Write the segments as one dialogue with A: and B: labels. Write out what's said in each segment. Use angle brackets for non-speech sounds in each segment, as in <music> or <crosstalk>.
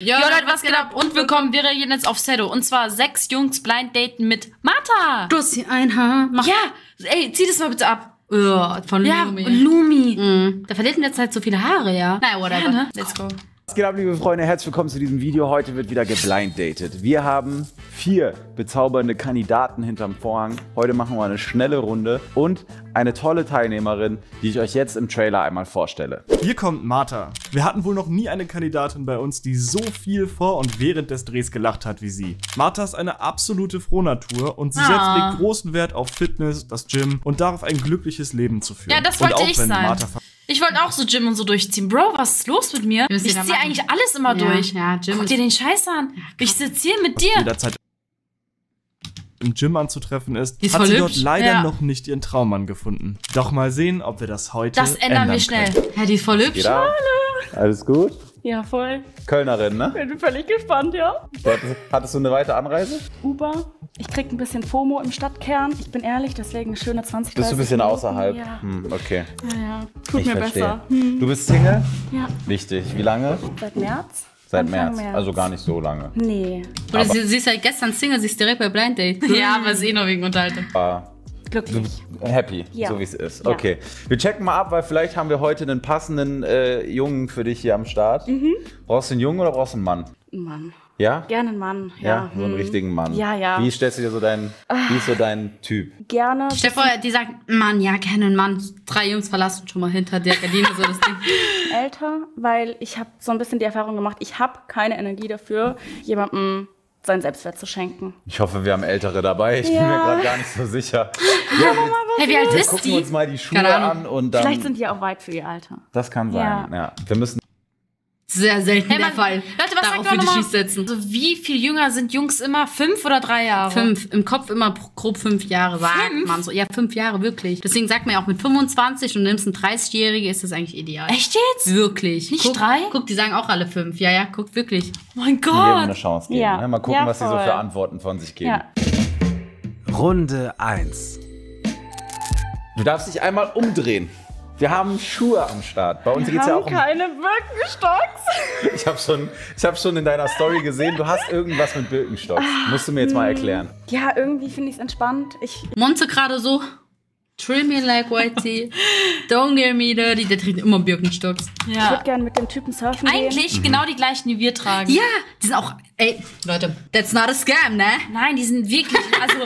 A: Ja, Leute, was geht ab? Und willkommen, wir reagieren jetzt auf Sedo. Und zwar sechs Jungs blind daten mit Martha.
B: Du hast hier ein Haar. Mach.
A: Ja, ey, zieh das mal bitte ab.
B: Ja, von
A: Ja,
B: Lumi.
A: Lumi.
B: Mhm. Da verliert in der Zeit so viele Haare, ja.
A: Naja, whatever.
B: Ja, ne?
A: Let's go.
C: Was geht ab, liebe Freunde? Herzlich willkommen zu diesem Video. Heute wird wieder geblind dated. Wir haben vier bezaubernde Kandidaten hinterm Vorhang. Heute machen wir eine schnelle Runde und eine tolle Teilnehmerin, die ich euch jetzt im Trailer einmal vorstelle.
D: Hier kommt Martha. Wir hatten wohl noch nie eine Kandidatin bei uns, die so viel vor und während des Drehs gelacht hat wie sie. Martha ist eine absolute Frohnatur und sie setzt
A: Ah.
D: legt großen Wert auf Fitness, das Gym und darauf ein glückliches Leben zu führen.
A: Ja, das
D: und
A: wollte
D: auch
A: ich
D: wenn
A: sein.
D: Martha
A: Ich wollte auch so Gym und so durchziehen. Bro, was ist los mit mir? Ich ziehe eigentlich alles immer
B: Ja,
A: durch.
B: ja, Gym
A: Guck dir den Scheiß an. ich sitze hier mit dir.
D: jederzeit im Gym anzutreffen ist,
B: ist
D: hat sie dort leider
A: Ja.
D: noch nicht ihren Traummann gefunden. Doch mal sehen, ob wir das heute
A: Das ändern wir
D: können.
A: schnell.
B: Ja, die ist voll hübsch.
C: Alles gut?
E: Ja, voll.
C: Kölnerin, ne?
E: Bin völlig gespannt, ja.
C: Hattest- Hattest du eine weite Anreise?
E: Uber. Ich krieg ein bisschen FOMO im Stadtkern. Ich bin ehrlich, deswegen eine schöne 20
C: Bist du ein
E: 30
C: bisschen
E: Minuten.
C: außerhalb?
E: Ja.
C: Hm, okay.
E: ja, ja. Tut
C: ich
E: mir
C: verstehe.
E: besser. Hm.
C: Du bist Single?
E: Ja.
C: Wichtig. Wie lange?
E: Seit März?
C: Seit
E: Anfang
C: März. Also gar nicht so lange.
E: Nee.
B: Oder sie, sie ist halt gestern Single, sie ist direkt bei Blind Date.
A: Ja, aber ist eh nur wegen Unterhaltung.
C: Aber
E: Glücklich.
C: happy,
E: Ja.
C: so wie es ist.
E: Ja.
C: Okay. Wir checken mal ab, weil vielleicht haben wir heute einen passenden äh, Jungen für dich hier am Start.
E: Mhm.
C: Brauchst du einen Jungen oder brauchst du einen Mann?
E: Mann.
C: Ja?
E: Gerne ein Mann.
C: Ja,
E: Ja.
C: so einen
E: hm.
C: richtigen Mann.
E: Ja, ja.
C: Wie stellst du dir so deinen, wie ist so dein Typ?
E: Gerne.
B: Stell dir vor, die sagt, Mann, ja, keinen Mann. Drei Jungs verlassen schon mal hinter der Gardine so das Ding. <laughs>
E: älter, weil ich habe so ein bisschen die Erfahrung gemacht, ich habe keine Energie dafür, jemandem seinen Selbstwert zu schenken.
C: Ich hoffe, wir haben Ältere dabei. Ich bin
E: Ja.
C: mir gerade gar nicht so sicher. <laughs> Ja, wir,
A: Hey, wie alt
C: wir
A: ist
C: gucken
A: die?
C: uns mal die Schuhe an und dann.
E: Vielleicht sind die auch weit für ihr Alter.
C: das kann sein. Ja.
E: Ja.
C: Wir müssen.
B: Sehr selten
A: Hey,
B: der
A: Mann,
B: Fall.
A: Leute, was
B: Darauf
A: sagt
B: würde
A: man
B: ich nicht setzen.
A: Also, wie viel jünger sind Jungs immer? Fünf oder drei Jahre?
B: Fünf, im Kopf immer grob fünf Jahre, sagt
A: Fünf?
B: man so. Ja, fünf Jahre, wirklich. Deswegen sagt man ja auch mit 25 und nimmst einen 30-Jährige, ist das eigentlich ideal.
A: Echt jetzt?
B: Wirklich.
A: Nicht
B: guck,
A: drei?
B: Guck, die sagen auch alle fünf. Ja, ja, guck, wirklich.
A: Oh mein
C: Geben eine
A: Gott.
C: Chance geben.
E: Ja.
C: ne? Mal gucken,
E: Ja,
C: was sie so für Antworten von sich geben.
E: Ja.
F: Runde 1.
C: Du darfst dich einmal umdrehen. Wir haben Schuhe am Start. Bei uns geht es ja auch um.
E: keine Birkenstocks. <laughs>
C: Ich habe schon, ich hab schon in deiner Story gesehen, du hast irgendwas mit Birkenstocks. Musst du mir jetzt mal erklären.
E: Ja, irgendwie finde ich es entspannt. Ich,
B: Monte gerade so. Trill me like white tea. Don't get me dirty. Der trägt immer Birkenstocks.
E: ich
A: Ja.
E: würde gerne mit dem Typen surfen gehen.
A: Eigentlich genau die gleichen, die wir tragen.
B: Ja, die sind auch. Ey, Leute, that's not a scam, ne?
A: Nein, die sind wirklich, also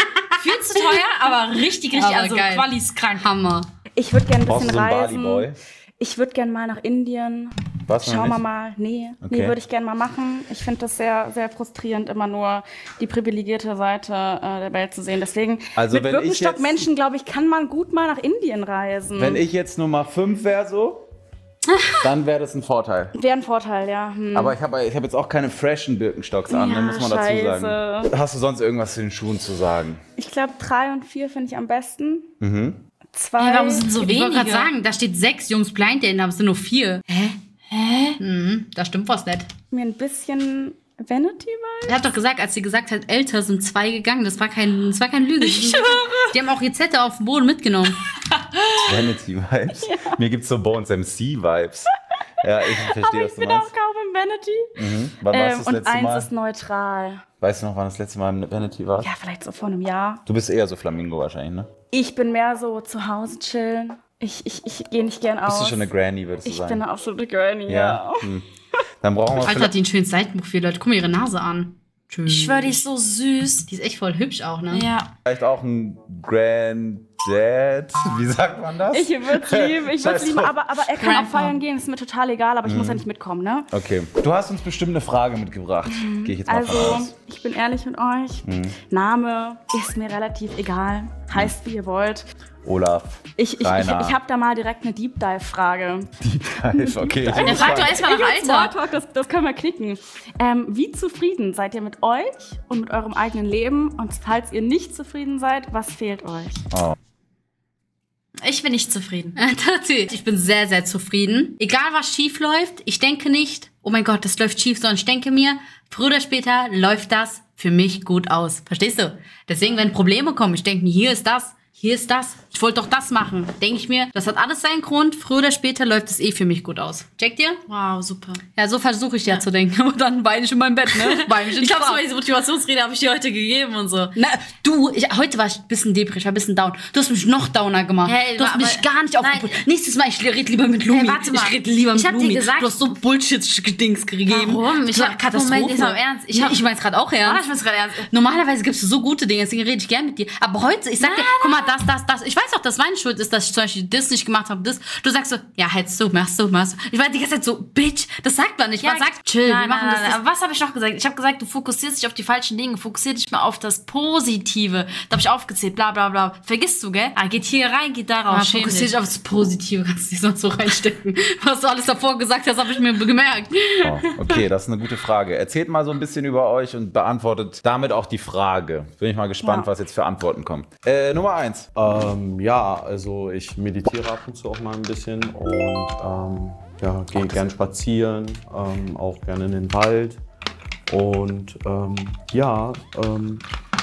A: viel zu teuer, aber richtig, richtig,
B: Aber
A: also
B: geil.
A: Qualis krank.
B: Hammer.
E: Ich würde gerne ein bisschen reisen. Ich würde gerne mal nach Indien.
C: Was
E: Schauen wir mal. Nee,
C: Okay.
E: nee würde ich gerne mal machen. Ich finde das sehr, sehr frustrierend, immer nur die privilegierte Seite äh, der Welt zu sehen. Deswegen,
C: Also
E: mit Birkenstock-Menschen, glaube ich, kann man gut mal nach Indien reisen.
C: Wenn ich jetzt Nummer 5 wäre so, <laughs> dann wäre das ein Vorteil.
E: Wäre ein Vorteil, ja. Hm.
C: Aber ich habe ich hab jetzt auch keine freshen Birkenstocks an,
E: Ja,
C: ne, muss man dazu
E: scheiße.
C: sagen. Hast du sonst irgendwas zu den Schuhen zu sagen?
E: Ich glaube, drei und vier finde ich am besten. Zwei.
A: Hey, warum sind so
B: Ich wollte
A: wenige?
B: gerade sagen, da steht sechs Jungs blind daten, aber es sind nur vier. Hä? Hä? Mhm, da stimmt was nicht.
E: mir ein bisschen Vanity-Vibe?
B: Er hat doch gesagt, als sie gesagt hat, älter sind zwei gegangen, das war kein, das war keine Lüge. Die, die haben auch ihr Zettel auf dem Boden mitgenommen. <laughs>
C: Vanity Vibes? Mir gibt's so Bones MC Vibes. Ja, ich verstehe,
E: Aber
C: was
E: ich
C: du
E: bin auch kaum im Vanity.
C: Mhm. Wann warst
E: Ähm,
C: du das
E: und
C: letzte
E: eins
C: Mal?
E: ist neutral.
C: Weißt du noch, wann das letzte Mal im Vanity war?
E: Ja, vielleicht so vor einem Jahr.
C: Du bist eher so Flamingo wahrscheinlich, ne?
E: Ich bin mehr so zu Hause chillen. Ich, ich, ich gehe nicht gern aus.
C: Bist du schon eine Granny, würdest du
E: ich
C: sagen?
E: bin eine absolute Granny,
C: ja.
E: ja.
C: Hm. Dann brauchen wir
B: Alter, hat ein schönes Seitenbuch für Leute. Guck mal ihre Nase an. Schön.
A: Ich schwöre, die ist so süß.
B: Die ist echt voll hübsch auch, ne?
A: Ja.
C: Vielleicht auch ein Granddad. Wie sagt man das?
E: Ich würde es lieben, ich würde es lieben, aber, aber er kann auch feiern gehen, ist mir total egal, aber ich
C: Mhm.
E: muss ja nicht mitkommen, ne?
C: Okay. Du hast uns bestimmt eine Frage mitgebracht. Gehe ich jetzt mal
E: Also,
C: aus.
E: ich bin ehrlich mit euch.
C: Mhm.
E: Name ist mir relativ egal. Heißt, wie ihr wollt.
C: Olaf.
E: Ich, ich, ich,
C: Rainer.
E: ich habe da mal direkt eine Deep Dive-Frage.
C: Dive, okay. <laughs> Ich
A: Der
C: bin
A: fragt doch erstmal nach Alter.
E: Das, das können wir knicken. Ähm, wie zufrieden seid ihr mit euch und mit eurem eigenen Leben? Und falls ihr nicht zufrieden seid, was fehlt euch?
C: Oh.
A: Ich bin nicht zufrieden. <laughs>
B: Tatsächlich. Ich bin sehr, sehr zufrieden. Egal was schief läuft, ich denke nicht, oh mein Gott, das läuft schief, sondern ich denke mir, früher oder später läuft das für mich gut aus. Verstehst du? Deswegen, wenn Probleme kommen, ich denke mir, hier ist das, hier ist das, Ich wollte doch das machen. Denke ich mir, das hat alles seinen Grund. Früher oder später läuft es eh für mich gut aus. Checkt ihr?
A: Wow, super.
B: Ja, so versuche ich ja, zu denken. <laughs> Aber dann weine ich in meinem Bett, ne? Weine ich in <laughs>
A: Ich glaube, so diese Motivationsrede habe ich dir heute gegeben und so.
B: Na, du, ich, heute war ich ein bisschen deprig, ich war ein bisschen down. Du hast mich noch downer gemacht.
A: Hey,
B: du hast
A: aber-
B: mich gar nicht
A: nein.
B: aufgepusht. Nächstes Mal, ich rede lieber mit Lumi.
A: Hey, warte mal.
B: Ich rede lieber mit
A: Ich hab dir
B: Lumi.
A: gesagt-
B: du hast so Bullshit-Dings gegeben.
A: Warum?
B: Ich
A: Ich hab-
B: Katastrophe.
A: Moment, im Ernst. Ich
B: Ich,
A: hab-
B: ich mein's gerade auch ernst.
A: ich mein's gerade ernst.
B: Normalerweise gibst du so gute Dinge, deswegen rede ich gern mit dir. Aber heute, ich sag dir, guck mal, das, das, das. Ich weiß auch, dass meine Schuld ist, dass ich zum Beispiel das nicht gemacht habe, das. Du sagst so, ja, hättest du, machst du, machst du. Ich war die ganze Zeit so, Bitch, das sagt man nicht. Man sagt, chill, wir
A: nein,
B: machen
A: nein,
B: das.
A: nein.
B: das.
A: Aber was habe ich noch gesagt? Ich habe gesagt, du fokussierst dich auf die falschen Dinge, fokussier dich mal auf das Positive. Da habe ich aufgezählt, bla bla bla. Vergisst du, gell? Ah, geht hier rein, geht da raus.
B: Ah,
A: Schäm
B: fokussier
A: dich.
B: dich aufs Positive, kannst du dich sonst so reinstecken. <laughs> Was du alles davor gesagt hast, habe ich mir gemerkt.
C: Oh, okay, das ist eine gute Frage. Erzählt mal so ein bisschen über euch und beantwortet damit auch die Frage. Bin ich mal gespannt,
E: Ja.
C: was jetzt für Antworten kommen. Äh, Nummer eins.
G: Ähm, ja, also ich meditiere ab und zu auch mal ein bisschen und ähm, ja, gehe gern spazieren, ähm, auch gerne in den Wald. Und ähm, ja, ähm,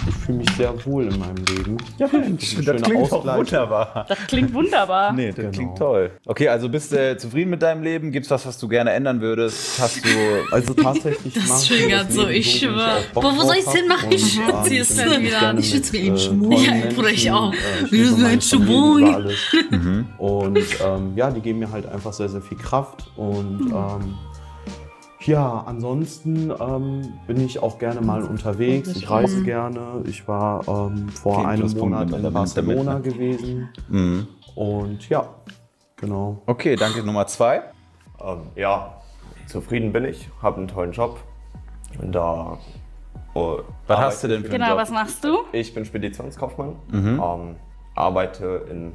G: ich fühle mich sehr wohl in meinem Leben. Ja, Mensch,
C: Das klingt doch wunderbar.
E: Das klingt wunderbar.
C: Nee, das
G: Genau.
C: klingt toll. Okay, also bist du zufrieden mit deinem Leben? Gibt's was, was du gerne ändern würdest? Hast du.
G: Also tatsächlich
A: Das
G: ich
A: triggert
G: das
A: so,
G: Leben
A: ich schwör.
G: Bock
B: Boah, wo soll Ich
A: zieh es
G: bin
A: dann
G: wirklich
A: wieder an. Ich
B: schwitze wie ein
G: mit, äh,
B: Schmuck.
G: tollen
B: Ja, Bruder, ich auch.
G: äh, ich
B: Wie
G: liebe
B: so ein Schmuck.
C: Mhm.
G: Und ähm, ja, die geben mir halt einfach sehr, sehr viel Kraft. Und ähm, ja, ansonsten ähm, bin ich auch gerne mal unterwegs. Ich reise gerne. Ich war ähm, vor
C: Okay,
G: einem Monat in
C: mit,
G: Barcelona
C: damit,
G: gewesen.
C: Mhm.
G: Und ja, genau.
C: Okay, danke. Nummer zwei.
H: Ähm, ja, zufrieden bin ich, habe einen tollen Job. Und da. Oh,
C: Was hast du denn für einen
E: Genau,
C: Job?
E: was machst du?
H: Ich bin Speditionskaufmann,
C: Mhm.
H: ähm, arbeite in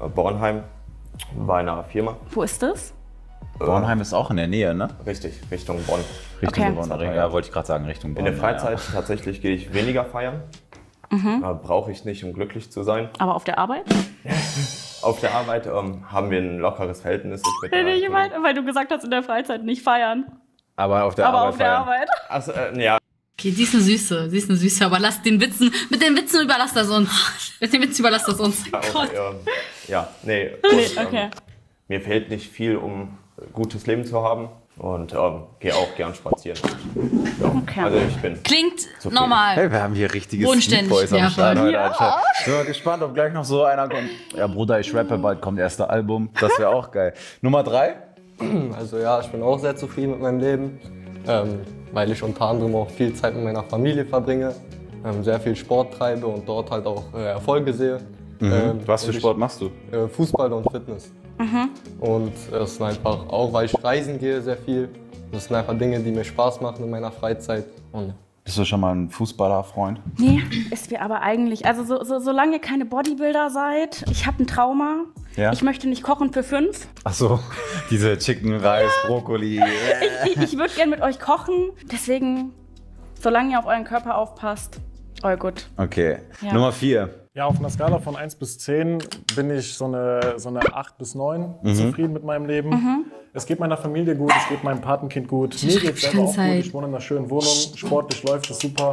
H: äh, Bornheim bei einer Firma.
E: Wo ist das?
C: Bornheim ist auch in der Nähe, ne?
H: Richtig, Richtung Bonn.
C: Richtung
E: Okay.
C: Bonn. Ja, wollte ich gerade sagen, Richtung Bonn.
H: In der
C: ja,
H: Freizeit tatsächlich gehe ich weniger feiern.
E: Mhm.
H: Äh, Brauche ich nicht, um glücklich zu sein.
E: Aber auf der Arbeit? <laughs>
H: Auf der Arbeit ähm, haben wir ein lockeres Verhältnis. Ich
E: ich meine, weil du gesagt hast, in der Freizeit nicht feiern.
C: Ja. Aber auf der
E: aber
C: Arbeit.
E: auf der. Arbeit.
H: Achso, äh, ja,
B: Okay, sie ist eine Süße, sie ist eine Süße, aber lasst den Witzen, mit den Witzen überlasst das uns. <laughs> Mit den Witzen überlasst das uns.
H: auch, ähm, ja, nee.
E: Nee,
H: und,
E: okay.
H: ähm, mir fehlt nicht viel, um gutes Leben zu haben. Und ähm, gehe auch gern spazieren. Ja,
E: Okay.
H: Also ich bin
A: Klingt normal.
C: Hey, wir haben hier richtige
A: Bodenständig.
C: Boys am
B: Ja,
C: Start heute. Bin mal gespannt, ob gleich noch so einer kommt. Ja, Bruder, ich rappe, bald kommt erste Album. Das wäre auch geil. Nummer drei.
I: Also ja, ich bin auch sehr zufrieden mit meinem Leben, ähm, weil ich unter anderem auch viel Zeit mit meiner Familie verbringe, ähm, sehr viel Sport treibe und dort halt auch äh, Erfolge sehe. Ähm,
C: Was für
I: und ich-
C: Sport machst du?
I: Äh, Fußball und Fitness. Und es sind einfach auch, weil ich reisen gehe sehr viel. Das sind einfach Dinge, die mir Spaß machen in meiner Freizeit. Und
C: Bist du schon mal ein Fußballerfreund?
E: Nee, ist mir aber eigentlich, also so, so, solange ihr keine Bodybuilder seid, ich habe ein Trauma.
C: Ja?
E: Ich möchte nicht kochen für fünf.
C: Ach so, <laughs> diese Chicken, Reis, Brokkoli. <laughs>
E: Ich, ich, ich würde gerne mit euch kochen. Deswegen, solange ihr auf euren Körper aufpasst, all gut.
C: Okay.
E: Ja.
C: Nummer vier.
D: Ja, auf einer Skala von 1 bis 10 bin ich so eine, so eine 8 bis 9 zufrieden mit meinem Leben. Es geht meiner Familie gut, es geht meinem Patenkind gut. Mir geht es selber auch gut. Ich wohne in einer schönen Wohnung. Sportlich läuft es super.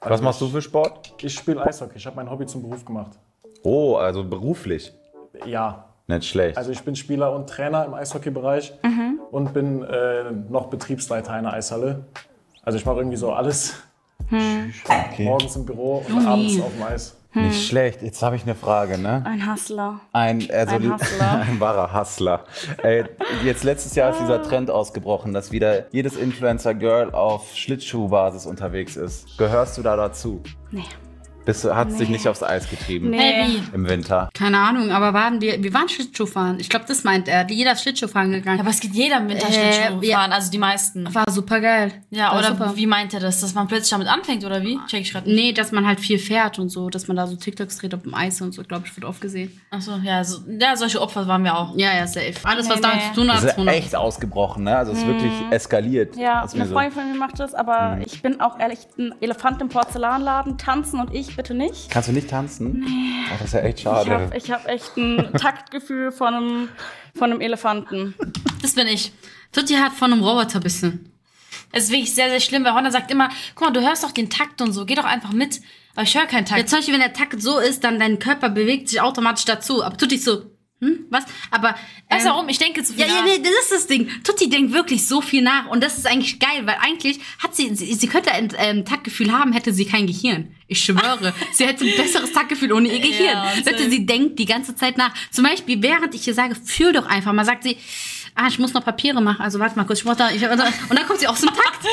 C: Was machst du für Sport?
D: Ich spiele Eishockey. Ich habe mein Hobby zum Beruf gemacht.
C: Oh, also beruflich.
D: Ja,
C: Nicht schlecht.
D: also ich bin Spieler und Trainer im Eishockeybereich und bin äh, noch Betriebsleiter einer Eishalle. Also ich mache irgendwie so alles. Morgens im Büro und abends auf dem Eis.
C: Nicht schlecht. Jetzt habe ich eine Frage, ne?
E: Ein Hustler.
C: Ein, also
E: Ein Hustler. <laughs>
C: ein wahrer Hustler. Äh, jetzt letztes Jahr ist dieser Trend ausgebrochen, dass wieder jedes Influencer-Girl auf Schlittschuhbasis unterwegs ist. Gehörst du da dazu?
E: Nee.
C: Bist du, hat's dich nicht aufs Eis getrieben
E: Nee.
C: Im Winter?
B: Keine Ahnung, aber waren wir, wir waren Schlittschuhfahren. Ich glaube, das meint er. Jeder ist Schlittschuhfahren gegangen.
A: Ja, aber es geht jeder im Winterschlittschuh
B: Äh, ja.
A: fahren, also die meisten.
B: war super geil.
A: Ja,
B: War
A: oder
B: super.
A: wie meint er das? Dass man plötzlich damit anfängt, oder wie? Check ich gerade.
B: Nee, dass man halt viel fährt und so, dass man da so TikToks dreht auf dem Eis und so, glaube ich, wird oft gesehen.
A: Achso, ja, so, ja, solche Opfer waren wir auch.
B: Ja, ja, safe. Alles, was
E: Nee,
B: damit
E: nee.
B: zu tun hat,
C: Das ist
B: 100.
C: echt ausgebrochen, ne? Also es ist wirklich eskaliert.
E: Ja, eine
C: so-
E: Freundin von mir macht das, aber ich bin auch ehrlich ein Elefant im Porzellanladen. Tanzen und ich bitte nicht.
C: Kannst du nicht tanzen? Nee. Oh, das ist ja echt
E: Ich habe
C: schade.
E: ich hab echt ein Taktgefühl von einem, von einem Elefanten.
A: Das bin ich.
B: Tutti hat von einem Roboter bisschen.
A: Es ist wirklich sehr, sehr schlimm, weil Honda sagt immer, guck mal, du hörst doch den Takt und so, geh doch einfach mit. Aber ich höre keinen
B: Ja,
A: Takt.
B: zum Beispiel, wenn der Takt so ist, dann dein Körper bewegt sich automatisch dazu. Aber Tutti so, hm, was? Aber.
A: Weißt
B: ähm,
A: warum? Ich denke zu viel
B: Ja, ja,
A: nach.
B: nee, das ist das Ding. Tutti denkt wirklich so viel nach. Und das ist eigentlich geil, weil eigentlich hat sie, sie, sie könnte ein ähm, Taktgefühl haben, hätte sie kein Gehirn. Ich schwöre. <laughs> sie hätte ein besseres Taktgefühl ohne ihr Gehirn. Leute, sie denkt die ganze Zeit nach. Zum Beispiel, während ich ihr sage, fühl doch einfach mal, sagt sie, ah, ich muss noch Papiere machen. Also warte mal kurz, ich muss da, ich, und dann kommt sie aus dem Takt.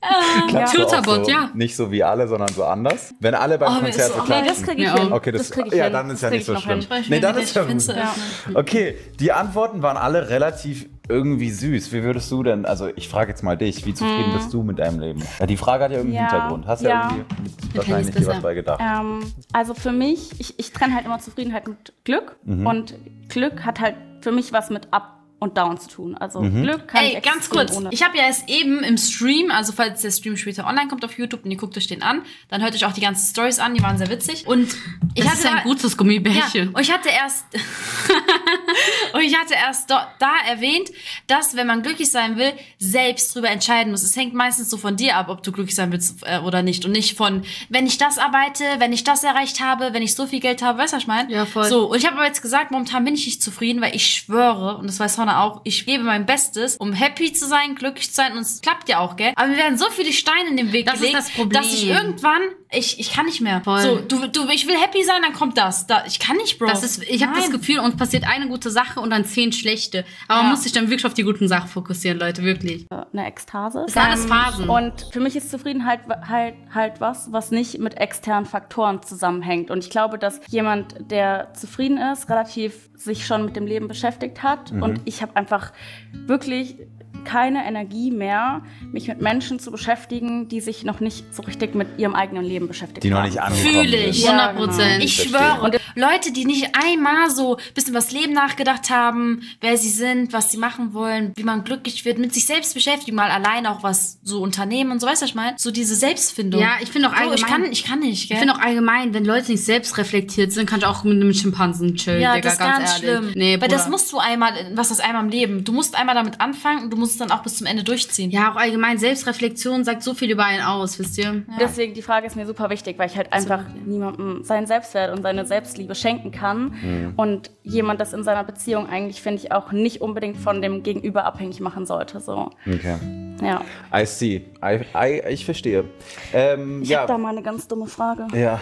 C: Auch
B: Filterbot, <laughs>
C: so,
B: ja.
C: Nicht so wie alle, sondern so anders. Wenn alle beim
A: Oh,
C: Konzert so klatschen.
E: Nee, das kriege ich
B: Ja,
E: hin.
C: Okay, das,
E: das kriege ich
C: ja,
E: hin.
C: dann ist ja
E: Das
C: nicht so
E: krieg
C: schlimm. Nee, dann ist ja. Okay, die Antworten waren alle relativ irgendwie süß. Wie würdest du denn, also ich frage jetzt mal dich, wie zufrieden bist du mit deinem Leben? Ja, die Frage hat ja irgendeinen
E: Ja,
C: Hintergrund. Hast ja,
E: ja.
C: irgendwie wahrscheinlich dir was bei gedacht.
E: Ähm, also für mich, ich, ich trenne halt immer Zufriedenheit mit Glück.
C: Mhm.
E: Und Glück hat halt für mich was mit Up und Down zu tun. Also
C: Mhm.
E: Glück kann
A: Ey,
E: ich
A: ganz kurz.
E: ohne.
A: Ich habe ja erst eben im Stream, also falls der Stream später online kommt auf YouTube und ihr guckt euch den an, dann hört euch auch die ganzen Stories an, die waren sehr witzig. Und ich
B: Das
A: hatte
B: ist ein
A: da-
B: gutes
A: ja,
B: Gummibärchen.
A: und ich hatte erst <laughs> und ich hatte erst da erwähnt, dass wenn man glücklich sein will, selbst drüber entscheiden muss. Es hängt meistens so von dir ab, ob du glücklich sein willst äh, oder nicht und nicht von wenn ich das arbeite, wenn ich das erreicht habe, wenn ich so viel Geld habe, weißt du, was ich meine?
B: Ja, voll.
A: So, und ich habe aber jetzt gesagt, momentan bin ich nicht zufrieden, weil ich schwöre und das weiß Hannah auch, ich gebe mein Bestes, um happy zu sein, glücklich zu sein und es klappt ja auch, gell? Aber mir werden so viele Steine in den Weg
B: Das ist
A: gelegt,
B: das Problem.
A: dass ich irgendwann ich ich kann nicht mehr.
B: Voll.
A: So, du du ich will happy sein, dann kommt das. Da, ich kann nicht, Bro.
B: Das ist, ich habe das. Gefühl, uns passiert eine gute Sache und dann zehn schlechte. Aber man
A: Ja.
B: muss sich dann wirklich auf die guten Sachen fokussieren, Leute, wirklich.
E: eine Ekstase.
B: ist alles Phasen.
E: Und für mich ist Zufriedenheit halt, halt was, was nicht mit externen Faktoren zusammenhängt. Und ich glaube, dass jemand, der zufrieden ist, relativ sich schon mit dem Leben beschäftigt hat.
C: Mhm.
E: Und ich habe einfach wirklich keine Energie mehr, mich mit Menschen zu beschäftigen, die sich noch nicht so richtig mit ihrem eigenen Leben beschäftigt
C: Die noch
E: haben.
C: nicht angekommen
A: Fühle ich.
C: sind.
E: Ja,
B: 100 Prozent.
A: genau. Ich schwöre,
E: Und-
A: Leute, die nicht einmal so ein bisschen das Leben nachgedacht haben, wer sie sind, was sie machen wollen, wie man glücklich wird, mit sich selbst beschäftigen, mal allein auch was so Unternehmen und so, weißt du, was ich meine? So diese Selbstfindung.
B: Ja, ich finde auch allgemein.
A: ich kann, ich kann nicht, gell?
B: Ich finde auch allgemein, wenn Leute nicht selbst reflektiert sind, kann ich auch mit einem Schimpansen chillen.
A: ja,
B: Digga,
A: das ist ganz,
B: ehrlich.
A: schlimm.
B: Nee,
A: Weil das musst du einmal, was ist einmal im Leben? Du musst einmal damit anfangen und du musst es dann auch bis zum Ende durchziehen.
B: Ja, auch allgemein Selbstreflexion sagt so viel über einen aus, wisst ihr?
E: Deswegen die Frage ist mir super wichtig, weil ich halt einfach niemandem seinen Selbstwert und seine Selbstliebe schenken kann. Und jemand das in seiner Beziehung eigentlich, finde ich, auch nicht unbedingt von dem Gegenüber abhängig machen sollte. So,
C: Okay.
E: ja.
C: I see. I, I, ich verstehe. Ähm,
E: Ich
C: ja.
E: habe da mal eine ganz dumme Frage.
C: ja.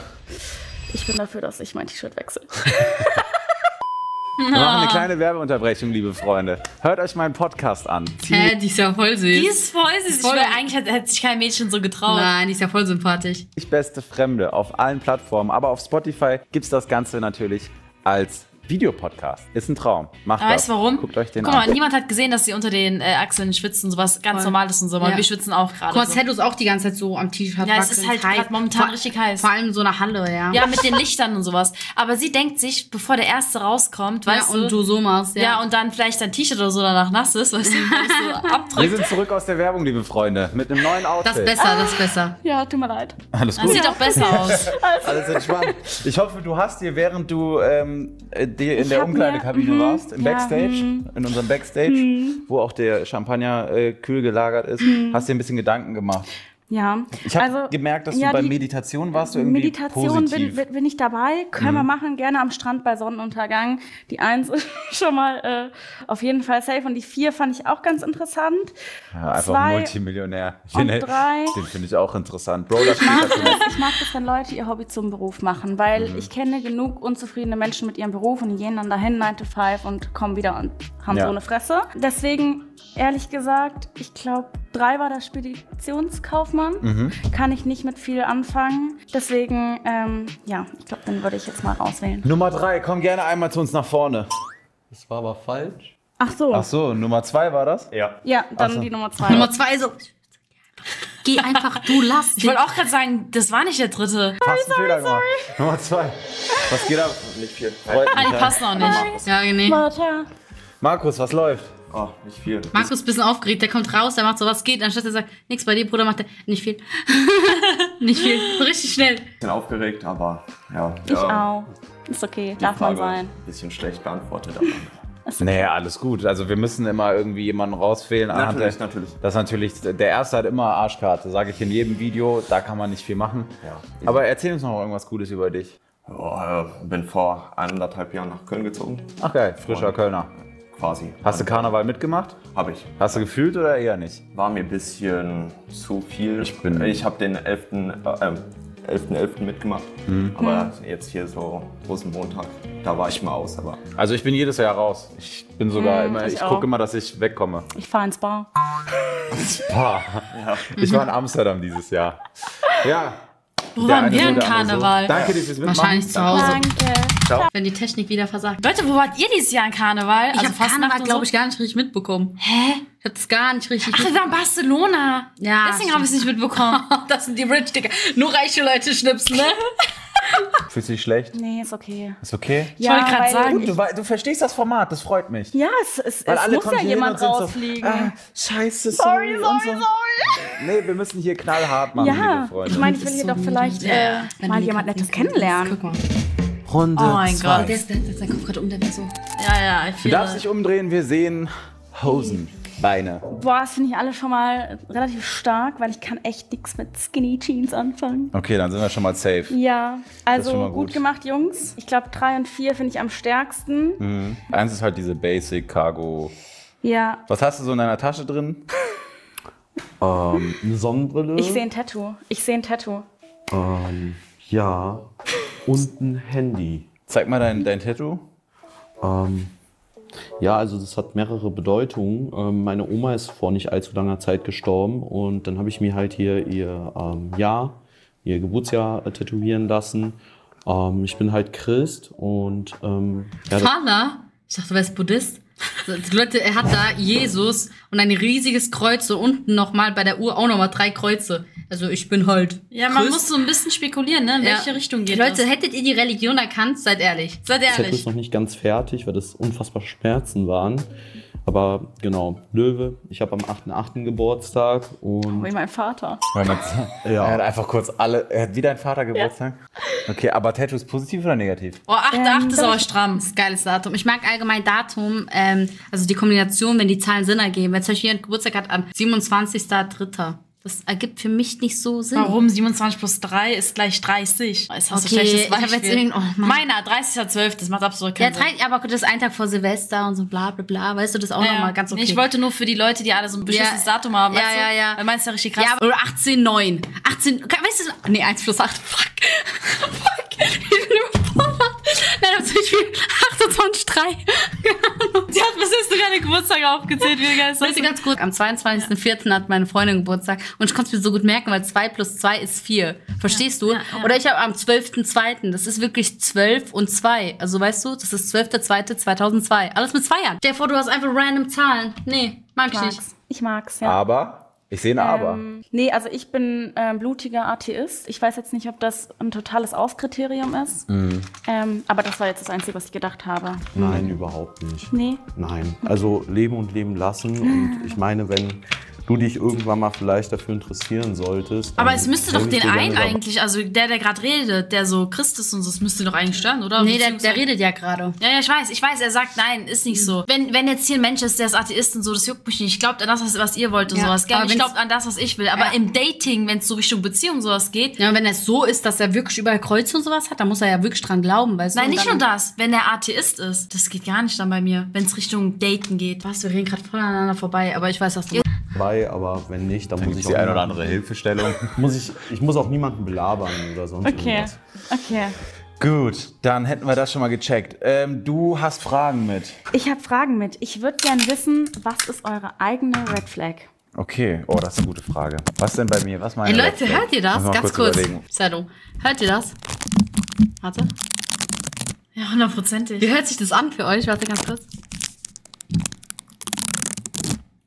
E: Ich bin dafür, dass ich mein T-Shirt wechsle. <laughs>
C: Wir machen eine <laughs> kleine Werbeunterbrechung, liebe Freunde. Hört euch meinen Podcast an.
B: Hä, die ist ja voll süß.
A: Die ist voll süß. Ich
B: Voll.
A: schwör, eigentlich hätte, hätte sich kein Mädchen so getraut.
B: Nein, die ist ja voll sympathisch.
C: Ich beste Fremde auf allen Plattformen, aber auf Spotify gibt's das Ganze natürlich als Videopodcast. Ist ein Traum. Macht das.
A: weißt du warum?
C: Guckt euch den
A: Guck mal,
C: an.
A: niemand hat gesehen, dass sie unter den äh, Achseln schwitzt und sowas ganz
B: Voll.
A: Normales und so.
B: Ja.
A: wir schwitzen auch gerade.
B: Guck mal,
A: So.
B: Ist auch die ganze Zeit so am T-Shirt.
A: Ja, es ist halt grad momentan
B: Vor-
A: richtig heiß.
B: Vor allem so einer Halle, ja.
A: Ja, mit den Lichtern und sowas. Aber sie denkt sich, bevor der erste rauskommt, weißt
B: ja,
A: du.
B: und du so machst, ja.
A: ja. und dann vielleicht dein T-Shirt oder so danach nass ist, weißt du, so <laughs>
C: Wir
A: abdrückt.
C: sind zurück aus der Werbung, liebe Freunde, mit einem neuen Outfit.
B: das ist besser, das ist besser.
E: Ja, tut mir leid.
C: Alles
A: Das
C: gut.
A: sieht doch besser <laughs> aus.
C: Alles entspannt. Ich hoffe, du hast dir, während du ähm, die in der Umkleidekabine
E: mir-
C: warst, im
E: ja,
C: Backstage,
E: mhm.
C: in unserem Backstage, wo auch der Champagner äh, kühl gelagert ist, hast dir ein bisschen Gedanken gemacht.
E: Ja,
C: Ich habe
E: also,
C: gemerkt, dass
E: ja,
C: du bei
E: die
C: Meditation warst du irgendwie
E: Meditation bin,
C: positiv. Mhm.
E: bin, bin ich dabei. Können wir machen, gerne am Strand bei Sonnenuntergang. Die eins ist <laughs> schon mal äh, auf jeden Fall safe. Und die vier fand ich auch ganz interessant.
C: ja, einfach
E: zwei
C: Multimillionär.
E: und
C: Den,
E: drei.
C: den finde ich auch interessant. Bro, das steht
E: mag das, ich mag das, wenn Leute ihr Hobby zum Beruf machen, weil ich kenne genug unzufriedene Menschen mit ihrem Beruf und die gehen dann dahin 9 to 5 und kommen wieder und haben
C: Ja.
E: so eine Fresse. Deswegen, ehrlich gesagt, ich glaube, drei war der Speditionskaufmann. Kann ich nicht mit viel anfangen. Deswegen, ähm, ja, ich glaube, den würde ich jetzt mal rauswählen.
C: Nummer drei, komm gerne einmal zu uns nach vorne.
I: Das war aber falsch.
E: Ach so.
C: Ach so, Nummer zwei war das?
H: Ja.
E: Ja, dann
C: so.
E: die Nummer zwei.
B: Nummer zwei so. Geh einfach, du lass
A: Ich wollte auch gerade sagen, das war nicht der dritte.
C: Hast einen Fehler gemacht. Nummer zwei. Was geht ab?
H: Nicht viel.
C: Freut
A: Ah,
C: mich,
A: passen auch nicht.
B: Ja, nee.
E: Warte.
C: Markus, was läuft?
H: Oh, nicht viel.
B: Markus ist ein bisschen aufgeregt, der kommt raus, der macht so, was geht, anstatt er sagt, nix bei dir, Bruder, macht er nicht viel. <laughs> nicht viel. Richtig schnell.
H: Bisschen aufgeregt, aber ja.
E: Ich
H: ja,
E: auch. Ist okay,
H: die
E: darf man
H: Frage
E: sein.
H: Ein bisschen schlecht beantwortet, aber
C: Nee, alles gut. Also wir müssen immer irgendwie jemanden rauswählen. anhand
H: Natürlich,
C: der,
H: natürlich.
C: Das ist natürlich, der Erste hat immer Arschkarte, sage ich in jedem Video. Da kann man nicht viel machen.
H: Ja.
C: Aber erzähl uns noch irgendwas Cooles über dich.
H: Oh, äh, bin vor anderthalb Jahren nach Köln gezogen,
C: Ach geil, frischer Kölner.
H: Quasi.
C: Hast du Karneval mitgemacht?
H: Habe ich.
C: Hast du gefühlt oder eher nicht?
H: War mir ein bisschen zu viel. Ich,
C: bin-
H: ich habe den 11. Äh, 11.11. mitgemacht. Aber jetzt hier so Rosenmontag, da war ich mal aus. Aber
C: Also ich bin jedes Jahr raus. Ich bin sogar immer,
E: ich
C: ich gucke immer, dass ich wegkomme.
E: Ich fahre ins Bar. <laughs>
C: Boah. Ich war in Amsterdam dieses Jahr. Ja.
A: Wo
C: Der
A: waren wir im
C: andere so.
A: Karneval?
C: Danke dir fürs Mitmachen.
B: Wahrscheinlich zu Hause,
E: Danke.
B: Wenn die Technik wieder versagt.
A: Leute, wo wart ihr dieses Jahr im Karneval?
B: Ich
A: Also
B: habe
A: Fastnacht
B: Karneval, glaube
A: so?
B: ich, gar nicht richtig mitbekommen.
A: Hä?
B: Ich habe das gar nicht richtig
A: Ach, wir waren in Barcelona.
B: Ja,
A: Deswegen habe ich es nicht mitbekommen. <laughs>
B: Das sind die Rich, Digga. Nur reiche Leute schnipsen, ne? <laughs>
C: Fühlst du dich schlecht?
E: Nee, ist okay.
C: Ist okay?
E: Ja,
A: wollte grad
E: weil-
A: sagen,
C: Gut, du, du verstehst das Format, das freut mich.
E: Ja, es, es,
C: Weil
E: es
C: alle
E: muss
C: kommen
E: ja jemand
C: sind so,
E: rausfliegen.
C: Ah, scheiße, sorry,
E: sorry,
C: und so.
E: sorry.
C: Nee, wir müssen hier knallhart machen, liebe
E: Ja,
C: Freunde.
E: ich meine, ich will hier doch vielleicht äh, mal jemand Nettes kennenlernen.
B: Guck mal.
F: Runde
A: Oh mein
F: 2.
A: Gott.
B: Der hat seinen Kopf gerade um, der war so.
A: Ja, ja, ich
C: du darfst dich umdrehen, wir sehen Hosen, Beine.
E: Boah, das finde ich alle schon mal relativ stark, weil ich kann echt nichts mit Skinny Jeans anfangen.
C: Okay, dann sind wir schon mal safe.
E: Ja, also gut.
C: gut.
E: gemacht, Jungs. Ich glaube, drei und vier finde ich am stärksten.
C: Eins ist halt diese Basic Cargo.
E: Ja,
C: Was hast du so in deiner Tasche drin? <laughs>
G: Ähm, eine Sonnenbrille.
E: ich sehe ein Tattoo. Ich sehe ein Tattoo.
G: Ähm, ja. Und ein Handy.
C: Zeig mal dein, dein Tattoo.
G: Ähm, ja, also das hat mehrere Bedeutungen. Ähm, meine Oma ist vor nicht allzu langer Zeit gestorben und dann habe ich mir halt hier ihr ähm, Jahr, ihr Geburtsjahr äh, tätowieren lassen. Ähm, ich bin halt Christ und ähm, ja, das,
B: Fahler? Ich dachte, du wärst Buddhist. Leute, er hat da Jesus und ein riesiges Kreuz so unten nochmal bei der Uhr auch nochmal drei Kreuze. Also ich bin halt.
A: Ja, man
B: Christ.
A: muss so ein bisschen spekulieren, ne? In welche Richtung geht
B: Leute,
A: das?
B: hättet ihr die Religion erkannt? Seid ehrlich.
A: Seid ehrlich.
G: ist noch nicht ganz fertig, weil das unfassbar Schmerzen waren. Aber genau, Löwe. Ich habe am 8.8. Geburtstag und
E: Wie mein Vater. <laughs>
C: Er hat einfach kurz alle. Er hat wie dein Vater Geburtstag? Okay, aber Tattoos positiv oder negativ?
A: Oh, 8, 8 ist aber stramm.
B: Das ist ein geiles Datum. Ich mag allgemein Datum, ähm, also die Kombination, wenn die Zahlen Sinn ergeben. Wenn zum Beispiel jemand Geburtstag hat am 27.03. Das ergibt für mich nicht so Sinn.
A: Warum? 27 plus 3 ist gleich 30. Das hast
B: Okay,
A: schlechtes
B: ich hab jetzt
A: Beispiel.
B: oh.
A: Meiner, 30.12. Das macht absolut
B: Ja,
A: keinen Sinn.
B: drei, aber gut, das ist ein Tag vor Silvester und so bla bla bla. Weißt du, das ist auch
A: Ja,
B: nochmal ganz okay.
A: Ich wollte nur für die Leute, die alle so ein beschissenes
B: Ja.
A: Datum haben.
B: Ja,
A: weißt du?
B: ja, ja.
A: Weil meinst du ja richtig krass.
B: Ja, oder 18, 9. 18, weißt du, nee, 1 plus 8. Fuck. <laughs> Fuck. Ich bin überfordert. Nein, das ist viel. 28, 3.
A: Sie hat bis jetzt sogar den Geburtstag aufgezählt. Wie geil ist das?
B: Ganz kurz, am 22.04. hat meine Freundin Geburtstag und ich konnte es mir so gut merken, weil 2 plus 2 ist 4. Verstehst du? Oder ich habe am 12.02. Das ist wirklich 12 und 2. Also weißt du, das ist 12.02.2002. Alles mit Zweiern. Stell dir vor, du hast einfach random Zahlen. Nee, mag ich nicht.
E: Mag's. Ich mag's, ja.
C: Aber, ich sehe ein Aber.
E: Ähm, nee, also ich bin ähm, blutiger Atheist. Ich weiß jetzt nicht, ob das ein totales Auskriterium ist. Ähm, aber das war jetzt das Einzige, was ich gedacht habe.
G: nein, überhaupt nicht.
E: Nee.
G: Nein, also leben und leben lassen. Und <laughs> ich meine, wenn du dich irgendwann mal vielleicht dafür interessieren solltest.
A: Aber es müsste doch den einen eigentlich, also der, der gerade redet, der so Christ ist und so, das müsste doch eigentlich stören, oder?
B: Nee, der, der redet ja gerade.
A: Ja, ja, ich weiß, ich weiß, er sagt nein, ist nicht so. Wenn, wenn jetzt hier ein Mensch ist, der ist Atheist und so, das juckt mich nicht. Ich glaube an das, was, was ihr wollt und
B: Ja,
A: sowas. Gell?
B: aber
A: Ich glaube an das, was ich will. Aber
B: Ja.
A: im Dating, wenn es so Richtung Beziehung sowas geht,
B: Ja, und wenn es so ist, dass er wirklich überall Kreuze und sowas hat, dann muss er ja wirklich dran glauben, weißt du?
A: nein, nicht nur das, wenn er Atheist ist, das geht gar nicht dann bei mir, wenn es Richtung Daten geht.
B: Was, wir reden gerade voll aneinander vorbei, aber ich weiß, was du
G: dabei, aber wenn nicht, dann, muss
C: Gibt
G: ich
C: die eine oder andere Hilfestellung? <laughs>
G: Muss ich, ich muss auch niemanden belabern oder sonst
E: Okay.
G: irgendwas.
E: Okay.
C: Gut, dann hätten wir das schon mal gecheckt. Ähm, du hast Fragen mit.
E: Ich habe Fragen mit. Ich würde gern wissen, was ist eure eigene Red Flag?
C: Okay, oh, das ist eine gute Frage. Was denn bei mir? Was meine
B: Ey,
C: Red
B: Leute,
C: Flag?
B: hört ihr das?
C: Muss
B: Ganz kurz.
C: überlegen.
B: Sado, hört ihr das? Warte.
A: Ja, hundertprozentig.
B: Wie hört sich das an für euch? Warte ganz kurz.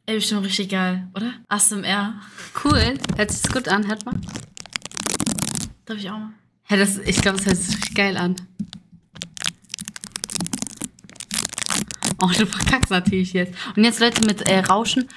A: Ey, bestimmt richtig geil, oder? ASMR.
B: Cool. Hört sich das gut an? Hört mal.
A: Darf ich auch mal?
B: Ja, das, ich glaube, das hört sich richtig geil an. Oh, du verkackst natürlich jetzt. Und jetzt Leute mit äh, Rauschen.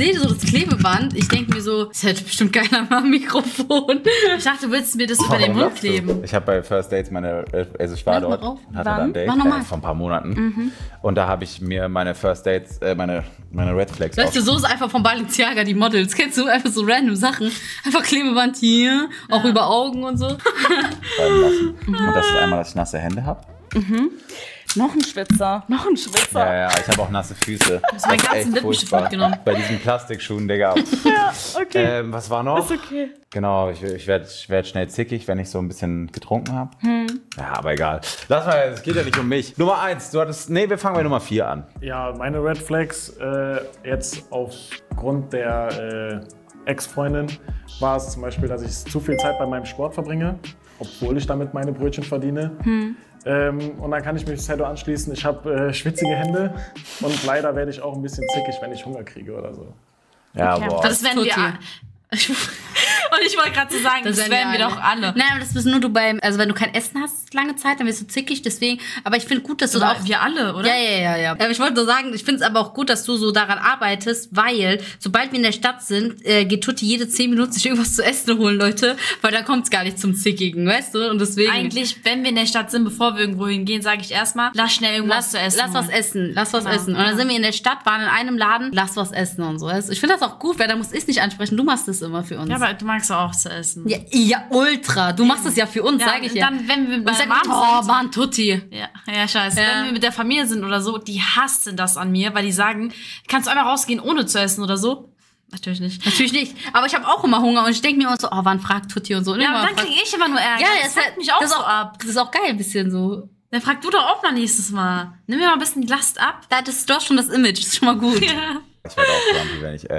B: Sehe so das Klebeband. Ich denke mir so, das hätte bestimmt keiner mal am Mikrofon.
A: Ich dachte, du willst mir das über den Mund
C: du?
A: kleben.
C: Ich habe bei First Dates meine, äh, also ich war
B: Mach
C: dort
B: drauf.
C: und hatte
E: Wann?
C: da ein Date äh, vor ein paar Monaten. Und da habe ich mir meine First Dates, äh, meine, meine Red Flags
B: Weißt du, so ist einfach von Balenciaga die Models. Kennst du einfach so random Sachen? Einfach Klebeband hier, auch über Augen und so. <laughs>
C: Und das ist einmal, dass ich nasse Hände habe.
E: Noch ein Schwitzer. Noch ein Schwitzer.
C: Ja, ja, ich habe auch nasse Füße. Das
A: hast meinen ganzen Lippenstift mitgenommen.
C: Bei diesen Plastikschuhen, Digga. <laughs>
E: Ja, okay.
C: ähm, was war noch?
E: Ist okay.
C: Genau, ich, ich werde ich werd schnell zickig, wenn ich so ein bisschen getrunken habe.
E: Hm.
C: Ja, aber egal. Lass mal, es geht ja nicht um mich. Nummer eins, du hattest. Nee, wir fangen bei Nummer vier an.
D: Ja, meine Red Flags äh, jetzt aufgrund der äh, Ex-Freundin war es zum Beispiel, dass ich zu viel Zeit bei meinem Sport verbringe, obwohl ich damit meine Brötchen verdiene. Ähm, und dann kann ich mich Sedo anschließen. Ich habe äh, schwitzige Hände und leider werde ich auch ein bisschen zickig, wenn ich Hunger kriege oder so.
C: Ja,
E: Okay.
C: boah.
A: Das werden wir. <laughs> Und ich wollte gerade so sagen, das, werden wir doch alle.
B: Nein, aber das bist nur du beim, also wenn du kein Essen hast lange Zeit, dann wirst du zickig, deswegen, aber ich finde gut, dass du
A: Oder
B: da
A: auch wir alle, oder?
B: Ja, ja, ja, ja. Aber ich wollte nur sagen, ich finde es aber auch gut, dass du so daran arbeitest, weil sobald wir in der Stadt sind, äh, geht Tutti jede 10 Minuten sich irgendwas zu essen holen, Leute, weil da kommt es gar nicht zum Zickigen, weißt du? Und deswegen.
A: Eigentlich, wenn wir in der Stadt sind, bevor wir irgendwo hingehen, sage ich erstmal, lass schnell irgendwas
B: Lass,
A: zu essen.
B: lass was
A: holen.
B: essen, lass was
A: Ja,
B: essen. Und dann sind wir in der Stadt, waren in einem Laden, lass was essen und so. Ich finde das auch gut, weil da muss ich nicht ansprechen, du machst das immer für uns.
A: Ja, aber du magst auch zu essen.
B: ja, ja, ultra. Du machst es ja für uns,
A: Ja,
B: sage ich ja.
A: Dann, wenn wir bei
B: sag, oh, Mann, Tutti.
A: Ja, ja, scheiße.
B: Ja.
A: Wenn wir mit der Familie sind oder so, die hassen das an mir, weil die sagen, kannst du einmal rausgehen, ohne zu essen oder so? Natürlich nicht.
B: Natürlich nicht. Aber ich habe auch immer Hunger und ich denke mir immer so, oh, wann fragt Tutti und so. Und
A: Ja, aber dann kriege ich immer nur Ärger.
B: ja,
A: das
B: es
A: fuckt mich auch
B: das
A: so
B: auch,
A: ab.
B: Das ist auch geil, ein bisschen so.
A: Dann frag du doch auch mal nächstes Mal. Nimm mir mal ein bisschen die Last ab.
B: Da, das, du hast schon das Image, das ist schon mal gut. <laughs>
A: Ja.
C: Ich werde auch grumpy, wenn ich äh,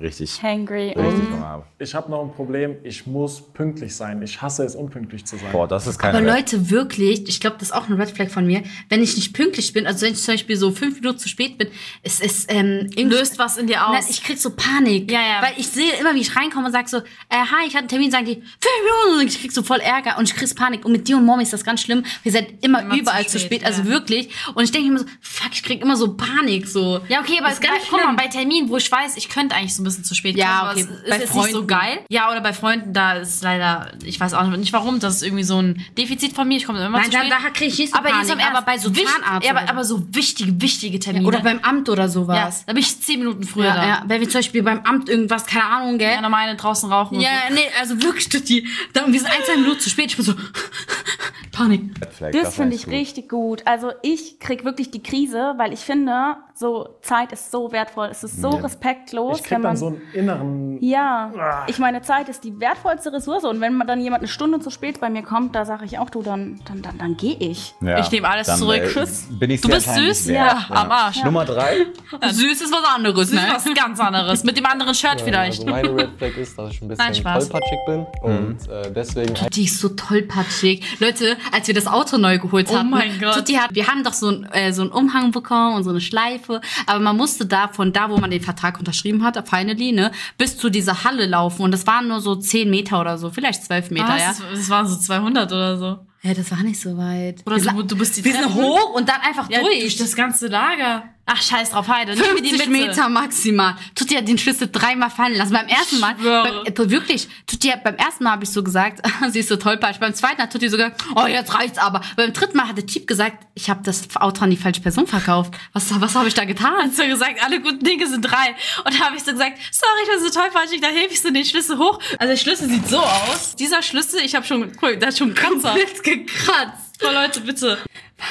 C: richtig,
E: Hangry.
C: richtig Hunger habe.
D: Ich habe noch ein Problem, ich muss pünktlich sein. Ich hasse es, unpünktlich zu sein.
C: Boah, das ist keine
B: Aber
C: Red-
B: Leute, wirklich, ich glaube, das ist auch ein Red Flag von mir. Wenn ich nicht pünktlich bin, also wenn ich zum Beispiel so fünf Minuten zu spät bin, es ist ähm,
A: Löst was in dir aus.
B: Nein, ich krieg so Panik.
A: Ja, ja.
B: Weil ich sehe immer, wie ich reinkomme und sag so, äh, hi, ich hatte einen Termin, sagen die, fünf Minuten. Und ich krieg so voll Ärger und ich krieg Panik. Und mit dir und Mommy ist das ganz schlimm. Wir sind immer,
A: Immer zu
B: überall zu
A: spät,
B: spät, also
A: ja.
B: wirklich. Und ich denke immer so, fuck, ich krieg immer so Panik, so.
A: Ja, okay, aber
B: Das ist
A: bei,
B: ganz
A: guck mal,
B: schlimm.
A: bei Terminen, wo ich weiß, ich könnte eigentlich so ein bisschen zu spät
B: Ja,
A: kommen, aber
B: okay,
A: es ist
B: bei
A: jetzt nicht so
B: Freunden.
A: geil. Ja, oder bei Freunden, da ist leider, ich weiß auch nicht warum, das ist irgendwie so ein Defizit von mir, ich komme immer
B: Nein,
A: zu
B: da,
A: spät.
B: da krieg ich nicht so
A: aber
B: Panik. aber bei so
A: wichtig-
B: Zahnarzt
A: ja, aber,
B: oder so.
A: aber so wichtige, wichtige Termine.
B: Oder beim Amt oder
A: ja,
B: sowas.
A: da bin ich zehn Minuten früher
B: Ja,
A: da.
B: ja, wenn wir zum Beispiel beim Amt irgendwas, keine Ahnung, gell?
A: Ja, normal eine draußen rauchen. und
B: Ja, nee, also wirklich, Tutti. Da, wir sind ein, zwei Minuten zu spät. Ich bin so, <laughs> Panik.
C: Flag,
E: Das finde ich
C: gut.
E: richtig gut. Also ich krieg wirklich die Krise, weil ich finde, so Zeit ist so wertvoll, es ist so
C: Ja.
E: respektlos,
D: Ich krieg
E: wenn man
D: dann so einen inneren.
E: ja, ich meine, Zeit ist die wertvollste Ressource und wenn man dann jemand eine Stunde zu spät bei mir kommt, da sage ich auch, du, dann, dann, dann, dann gehe ich.
C: Ja,
A: Ich nehme alles
C: dann,
A: zurück.
C: äh,
A: Tschüss.
C: Bin ich
A: Du bist süß? Ja, am Arsch.
C: Nummer drei.
B: Süß ist was anderes,
A: Das <laughs> ist
B: ne?
A: was ganz anderes. Mit dem anderen Shirt vielleicht.
I: Also meine Red Flag ist, dass ich ein bisschen
A: Nein,
I: tollpatschig bin und äh, deswegen
B: Die ist so tollpatschig. Leute, als wir das Auto neu geholt
A: Oh
B: hatten,
A: mein Gott.
B: Tutti hat, wir haben doch so, ein, äh, so einen Umhang bekommen und so eine Schleife, aber man musste da von da, wo man den Vertrag unterschrieben hat, finally, ne, bis zu dieser Halle laufen und das waren nur so 10 Meter oder so, vielleicht 12 Meter,
A: Was?
B: ja.
A: Das, waren so 200 oder so.
B: Ja, das war nicht so weit.
A: Oder so,
B: sind-
A: du bist die
B: Wir sind
A: Treppen-
B: hoch und dann einfach
A: Ja,
B: durch.
A: durch das ganze Lager. Ach, scheiß drauf, Heide. Nimm mir die
B: 50
A: Mitte.
B: Meter maximal. Tutti hat den Schlüssel dreimal fallen lassen. Beim ersten Mal, beim, äh, wirklich, Tutti hat, beim ersten Mal habe ich so gesagt, <laughs> sie ist so tollpatschig. Beim zweiten hat Tutti so gesagt, oh, jetzt reicht's aber. Beim dritten Mal hat der Typ gesagt, ich habe das Auto an die falsche Person verkauft. Was, was habe ich da getan?
A: Hast du gesagt, alle guten Dinge sind drei. Und da habe ich so gesagt, sorry, ich bin so tollpatschig, da hebe ich so den Schlüssel hoch. Also der Schlüssel sieht so aus. Dieser Schlüssel, ich habe schon, guck, da ist schon Kratzer. <laughs>
B: Komplett gekratzt.
A: Oh, Leute, bitte.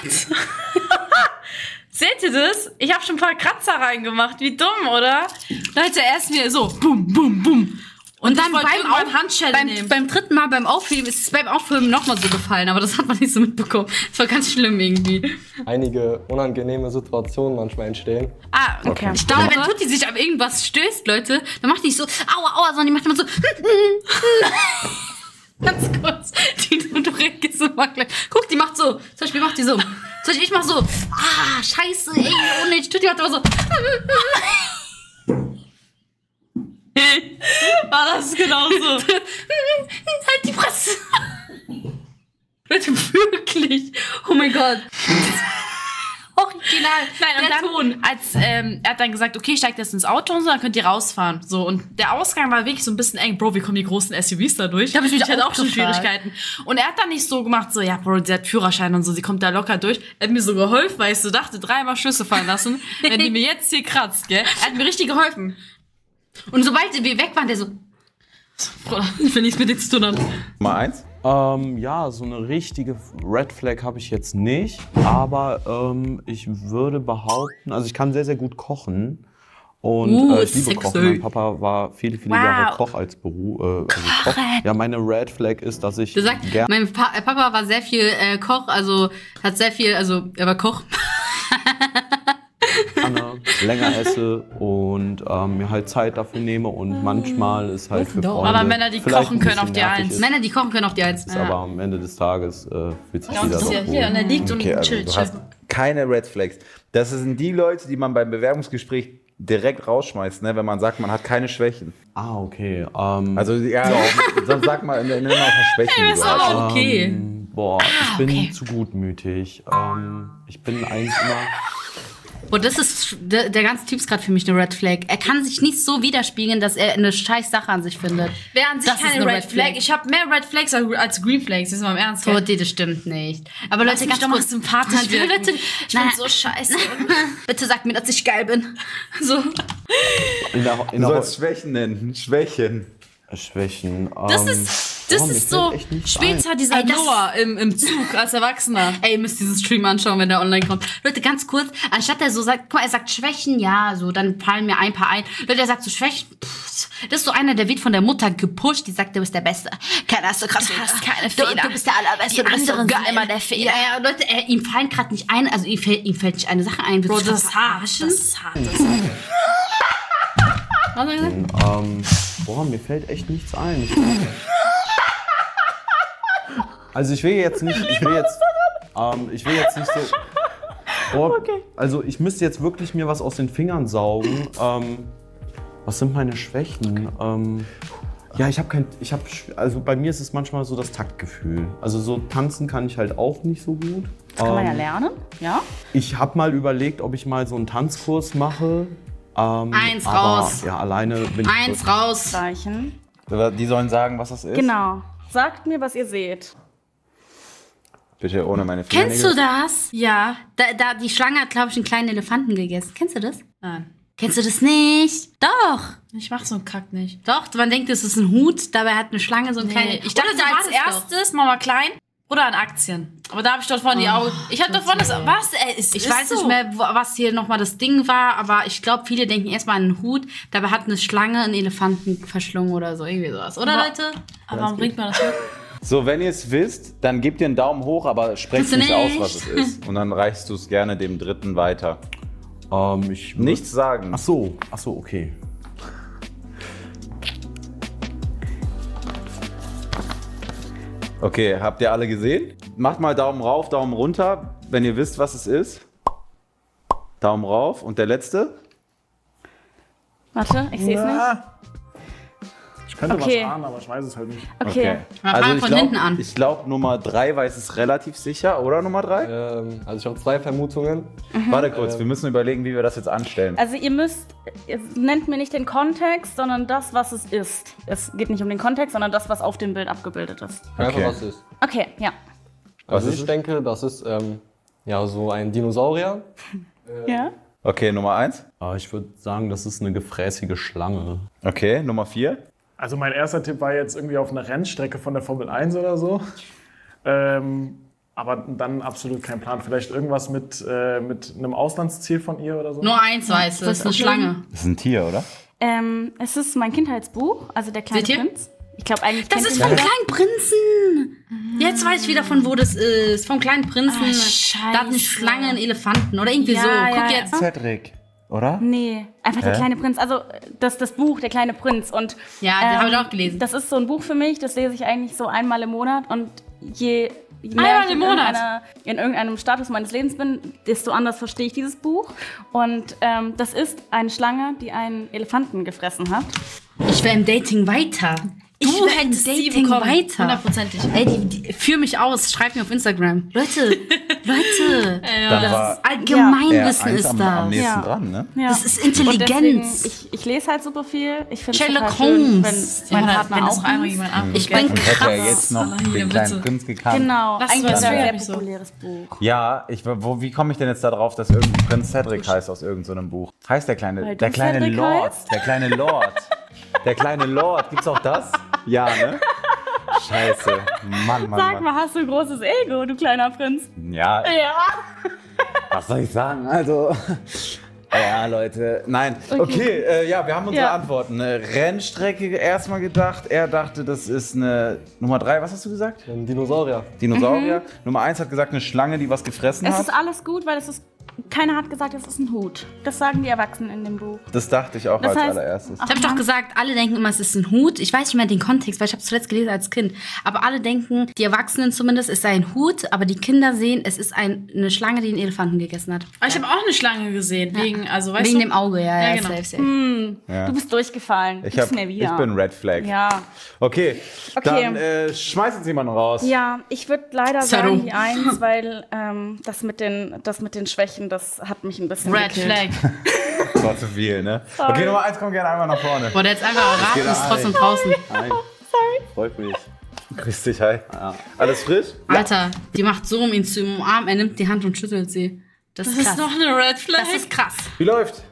A: <laughs> Seht ihr das? Ich habe schon ein paar Kratzer reingemacht. Wie dumm, oder? Leute, er ist mir so, bum, bum, bum. Und,
B: dann
A: ich wollte
B: beim, Auf,
A: Handschelle
B: beim,
A: nehmen.
B: beim dritten Mal beim Aufheben ist es beim Aufheben nochmal so gefallen, aber das hat man nicht so mitbekommen. Das war ganz schlimm irgendwie.
I: einige unangenehme Situationen manchmal entstehen.
A: ah,
E: Okay.
B: Ich glaube, wenn Tutti sich an irgendwas stößt, Leute, dann macht die nicht so, aua, aua, sondern die macht immer so, ganz kurz. <laughs> Die, du reagierst immer gleich. Guck, die macht so, zum Beispiel macht die so. Zum Beispiel, ich mach so, ah, scheiße, ey, unnötig. Tutti macht immer so, <laughs>
A: War das genau so? <laughs>
B: halt die Fresse. Leute, wirklich. Oh mein Gott. Original.
A: Nein, und
B: der
A: dann,
B: Ton.
A: als ähm, er hat dann gesagt, okay, steigt jetzt ins Auto und so, dann könnt ihr rausfahren. So und der Ausgang war wirklich so ein bisschen eng. Bro, wie kommen die großen SUVs da durch?
B: Da hab ich mich
A: hatte
B: auch
A: schon. Schwierigkeiten. Und er hat dann nicht so gemacht, so ja, Bro, sie hat Führerschein und so, sie kommt da locker durch. Er hat mir so geholfen, weil ich so dachte, dreimal Schlüsse fallen lassen, <laughs> wenn die mir jetzt hier kratzt, gell? Er hat mir richtig geholfen.
B: Und sobald wir weg waren, der so,
A: Bruder, <laughs> ich will nichts mit dir zu tun haben.
C: Nummer eins.
G: Ähm, ja, so eine richtige Red Flag habe ich jetzt nicht, aber ähm, ich würde behaupten, also ich kann sehr, sehr gut kochen. Und
B: Uh,
G: äh, ich liebe
B: sexy.
G: Kochen. Mein Papa war viele, viele
A: Wow.
G: Jahre Koch als Beruf. Äh, also Koch. Ja, meine Red Flag ist, dass ich
B: sagt,
G: gerne
B: mein pa äh, Papa war sehr viel äh, Koch, also hat sehr viel, also er war Koch. <laughs>
G: länger esse und ähm, mir halt Zeit dafür nehme und manchmal ist halt für
B: Doch.
G: Freunde
A: Aber Männer, die
G: vielleicht
A: kochen können auf die Eins.
G: Ist,
B: Männer, die kochen können auf die Eins.
G: ist aber am Ende des Tages äh, fühlt sich
A: Ja, und
G: jeder
A: das ist ja
G: doch
A: hier und er liegt und
C: Okay, also
A: chillt,
C: du hast keine Red Flags. Das sind die Leute, die man beim Bewerbungsgespräch direkt rausschmeißt, ne, wenn man sagt, man hat keine Schwächen.
G: Ah, okay. Ähm,
C: Also ja, sonst <laughs> sag mal, nenn mal ein paar Schwächen. du hast.
B: Aber okay.
G: Ähm, boah, ich bin zu gutmütig. Ähm, ich bin eigentlich immer. <laughs>
B: Und das ist der, der ganze Typ ist gerade für mich eine Red Flag. Er kann sich nicht so widerspiegeln, dass er eine scheiß Sache an sich findet.
A: Wer an sich
B: Das
A: keine
B: eine
A: Red
B: Red
A: Flag.
B: Flag.
A: Ich habe mehr Red Flags als- Green Flags. Das ist mal im Ernst.
B: Oh, nee, das stimmt nicht. Aber Leute, ganz
A: doch mal sympathisch <laughs> wirken.
B: bitte,
A: Ich
B: na,
A: bin so scheiße. <laughs>
B: bitte sag mir, dass ich geil bin. <laughs> So.
G: In der, in
C: Du sollst Schwächen nennen. Schwächen.
G: Schwächen.
A: Das
G: ähm,
A: ist, das ist so später dieser
B: Ey,
A: Noah im, im Zug als Erwachsener. <laughs>
B: Ey, ihr müsst diesen Stream anschauen, wenn der online kommt. Leute, ganz kurz, anstatt er so sagt, guck mal, er sagt Schwächen, ja, so, dann fallen mir ein paar ein. Leute, er sagt so Schwächen, pff, das ist so einer, der wird von der Mutter gepusht, die sagt, du bist der Beste. Keiner hast so krass
A: Du hast keine
B: du,
A: Fehler.
B: du bist der Allerbeste,
A: Die
B: du bist so
A: anderen sind immer der Fehler.
B: Ja, ja, Leute, er, ihm fallen gerade nicht ein, also ihm fällt, ihm fällt nicht eine Sache ein.
A: Bro,
B: du
A: das ist hart. Das ist hart. Das ist hart.
B: Was hat er gesagt?
G: Ähm, boah, mir fällt echt nichts ein. Also ich will jetzt nicht, ich will jetzt, ähm, ich will jetzt nicht so. <laughs> Boah, Also ich müsste jetzt wirklich mir was aus den Fingern saugen. Ähm, was sind meine Schwächen? Ähm, ja, ich habe kein, ich habe, also bei mir ist es manchmal so das Taktgefühl. Also so tanzen kann ich halt auch nicht so gut.
E: Das kann man ja
G: Ähm,
E: lernen, ja.
G: Ich habe mal überlegt, ob ich mal so einen Tanzkurs mache. Ähm,
B: Eins
G: aber,
B: raus.
G: Ja, alleine bin ich
B: Eins raus.
E: Zeichen.
C: Die sollen sagen, was das ist.
E: Genau. Sagt mir, was ihr seht.
C: Bitte ohne meine Finger.
B: Kennst du das?
A: Ja.
B: Da, da, die Schlange hat, glaube ich, einen kleinen Elefanten gegessen. Kennst du das?
A: Nein.
B: Kennst du das nicht? Doch.
A: Ich mach so einen Kack nicht.
B: Doch, man denkt, es ist ein Hut, dabei hat eine Schlange so einen kleinen.
A: Nee, ich dachte
B: Oder
A: als
B: das doch.
A: erstes Mama klein oder an Aktien. Aber da habe ich dort vorne die Augen. Ich hatte davon das. Was? Ey, es
B: Ich
A: ist
B: weiß
A: so.
B: nicht mehr, was hier nochmal das Ding war, aber ich glaube, viele denken erstmal an einen Hut, dabei hat eine Schlange einen Elefanten verschlungen oder so, irgendwie sowas. Oder,
A: Aber-
B: Leute?
A: Aber warum bringt man das mit? <laughs>
C: So, wenn ihr es wisst, dann gebt ihr einen Daumen hoch, aber sprecht
B: du
C: nicht aus,
B: nicht.
C: was es ist. Und dann reichst du es gerne dem Dritten weiter.
G: Ähm, ich
C: Nichts sagen.
G: Ach so, ach so, okay.
C: Okay, habt ihr alle gesehen? Macht mal Daumen rauf, Daumen runter, wenn ihr wisst, was es ist. Daumen rauf. Und der letzte?
E: Warte, ich sehe es nicht.
D: Ich könnte
E: Okay.
D: was ahnen, aber ich weiß es halt nicht.
E: Okay.
C: Glaub,
B: hinten an.
C: Ich glaube, Nummer drei weiß es relativ sicher, oder Nummer drei?
I: Ähm, also ich habe zwei Vermutungen.
C: Warte kurz, wir müssen überlegen, wie wir das jetzt anstellen.
E: Also ihr müsst, ihr nennt mir nicht den Kontext, sondern das, was es ist. Es geht nicht um den Kontext, sondern das, was auf dem Bild abgebildet ist.
I: Einfach
C: Okay.
I: was es ist.
E: Okay, ja.
I: Also
C: ist
I: ich
C: es?
I: denke, das ist ähm, ja so ein Dinosaurier. <laughs>
E: Ja?
C: Okay, Nummer eins.
G: Äh, ich würde sagen, das ist eine gefräßige Schlange.
C: Okay, Nummer vier.
D: Also mein erster Tipp war jetzt irgendwie auf einer Rennstrecke von der Formel 1 oder so. Ähm, aber dann absolut kein Plan. Vielleicht irgendwas mit, äh, mit einem Auslandsziel von ihr oder so.
B: Nur eins weiß, das ist eine Schlange.
C: Das ist ein Tier, oder?
E: Ähm, es ist mein Kindheitsbuch, also der kleine
B: Seht ihr?
E: Prinz. Ich glaube eigentlich
B: Das ist vom kleinen Prinzen. Jetzt weiß ich wieder, von wo das ist. Vom kleinen Prinzen.
A: Ah,
B: da hat eine. Schlange einen Elefanten oder irgendwie
A: Ja,
B: so.
A: ja,
B: Guck
A: ja.
B: jetzt.
C: Cedric, oder?
E: Nee, einfach der
C: Hä?
E: kleine Prinz. Also das, das Buch, der kleine Prinz. Und,
B: Ja, den habe ich auch gelesen.
E: Das ist so ein Buch für mich, das lese ich eigentlich so einmal im Monat. Und je, je mehr
A: Einmal
E: ich
A: im
E: in,
A: Monat?
E: irgendeiner- in irgendeinem Status meines Lebens bin, desto anders verstehe ich dieses Buch. Und ähm, das ist eine Schlange, die einen Elefanten gefressen hat.
B: Ich wäre im Dating weiter. Ich
A: Du
B: ein
A: hättest sie
B: Dating
A: bekommen.
B: weiter.
A: Hundertprozentig.
B: Ey, die, die, führ mich aus, schreib mir auf Instagram. Leute, <laughs> Leute,
C: war
B: das Allgemeinwissen
C: eins
B: ist
C: am, am
B: das.
C: nächsten
E: Ja.
C: dran, ne?
E: Ja.
B: Das ist
E: Und deswegen,
B: Intelligenz.
E: ich, ich lese halt super viel. Ich finde es
B: Sherlock
E: total schön,
B: Holmes.
E: wenn mein
A: Ja,
E: Partner
A: wenn das
E: auch
A: einmal jemand ab.
B: Ich bin
C: Und hätte er
B: krass.
C: jetzt noch
A: Hier,
C: den
A: bitte.
C: kleinen Prinz gekannt.
E: Genau,
A: Das
E: eigentlich ist ein
A: sehr so.
E: populäres Buch.
C: Ja, ich, wo, wie komme ich denn jetzt da drauf, dass irgendein Prinz Cedric heißt aus irgendeinem Buch? Heißt der kleine,
E: Weil
C: der kleine Lord, der kleine Lord, der kleine Lord. Gibt's auch das? Ja, ne? Scheiße, Mann, Mann,
E: Sag
C: Mann.
E: mal, hast du ein großes Ego, du kleiner Prinz?
C: Ja,
E: Ja.
C: was soll ich sagen? Also, <laughs> ja, Leute. Nein, okay, äh, ja, wir haben unsere
E: Ja.
C: Antworten. Eine Rennstrecke erstmal gedacht. Er dachte, das ist eine Nummer drei. Was hast du gesagt?
I: Ein Dinosaurier.
C: Dinosaurier. Nummer eins hat gesagt, eine Schlange, die was gefressen
E: Es
C: hat.
E: ist alles gut, weil es ist. Keiner hat gesagt, es ist ein Hut. Das sagen die Erwachsenen in dem Buch.
C: Das dachte ich auch
E: Das
C: als
E: heißt-
C: allererstes.
B: Ich habe doch gesagt, alle denken immer, es ist ein Hut. Ich weiß nicht mehr den Kontext, weil ich habe es zuletzt gelesen als Kind. Aber alle denken, die Erwachsenen zumindest, es sei ein Hut, aber die Kinder sehen, es ist ein, eine Schlange, die einen Elefanten gegessen hat.
A: Aber ich habe auch eine Schlange gesehen. Wegen, also, weißt
B: Wegen
A: du?
B: dem Auge, ja, ja,
A: Ja, genau.
B: safe, safe.
C: Ja.
E: Du bist durchgefallen.
C: Ich, hab, ich bin Red Flag.
E: Ja.
C: Okay,
E: Okay.
C: dann äh, schmeiß uns jemanden raus.
E: Ja, ich würde leider
B: Zero.
E: sagen die Eins, <laughs> weil ähm, das, mit den, das mit den Schwächen, das hat mich ein bisschen
A: Red
E: gekillt.
A: Flag.
C: Das war zu viel, ne? Okay, Nummer eins, komm gerne einmal nach vorne.
B: Boah, der jetzt einfach erraten, ist trotzdem draußen.
G: Hi. Freut mich.
C: Grüß dich, hi. Alles frisch?
B: Alter, die macht so, um ihn zu umarmen. Er nimmt die Hand und schüttelt sie. Das,
A: Das
B: ist
A: ist noch eine Red Flag.
B: das ist krass.
C: Wie läuft?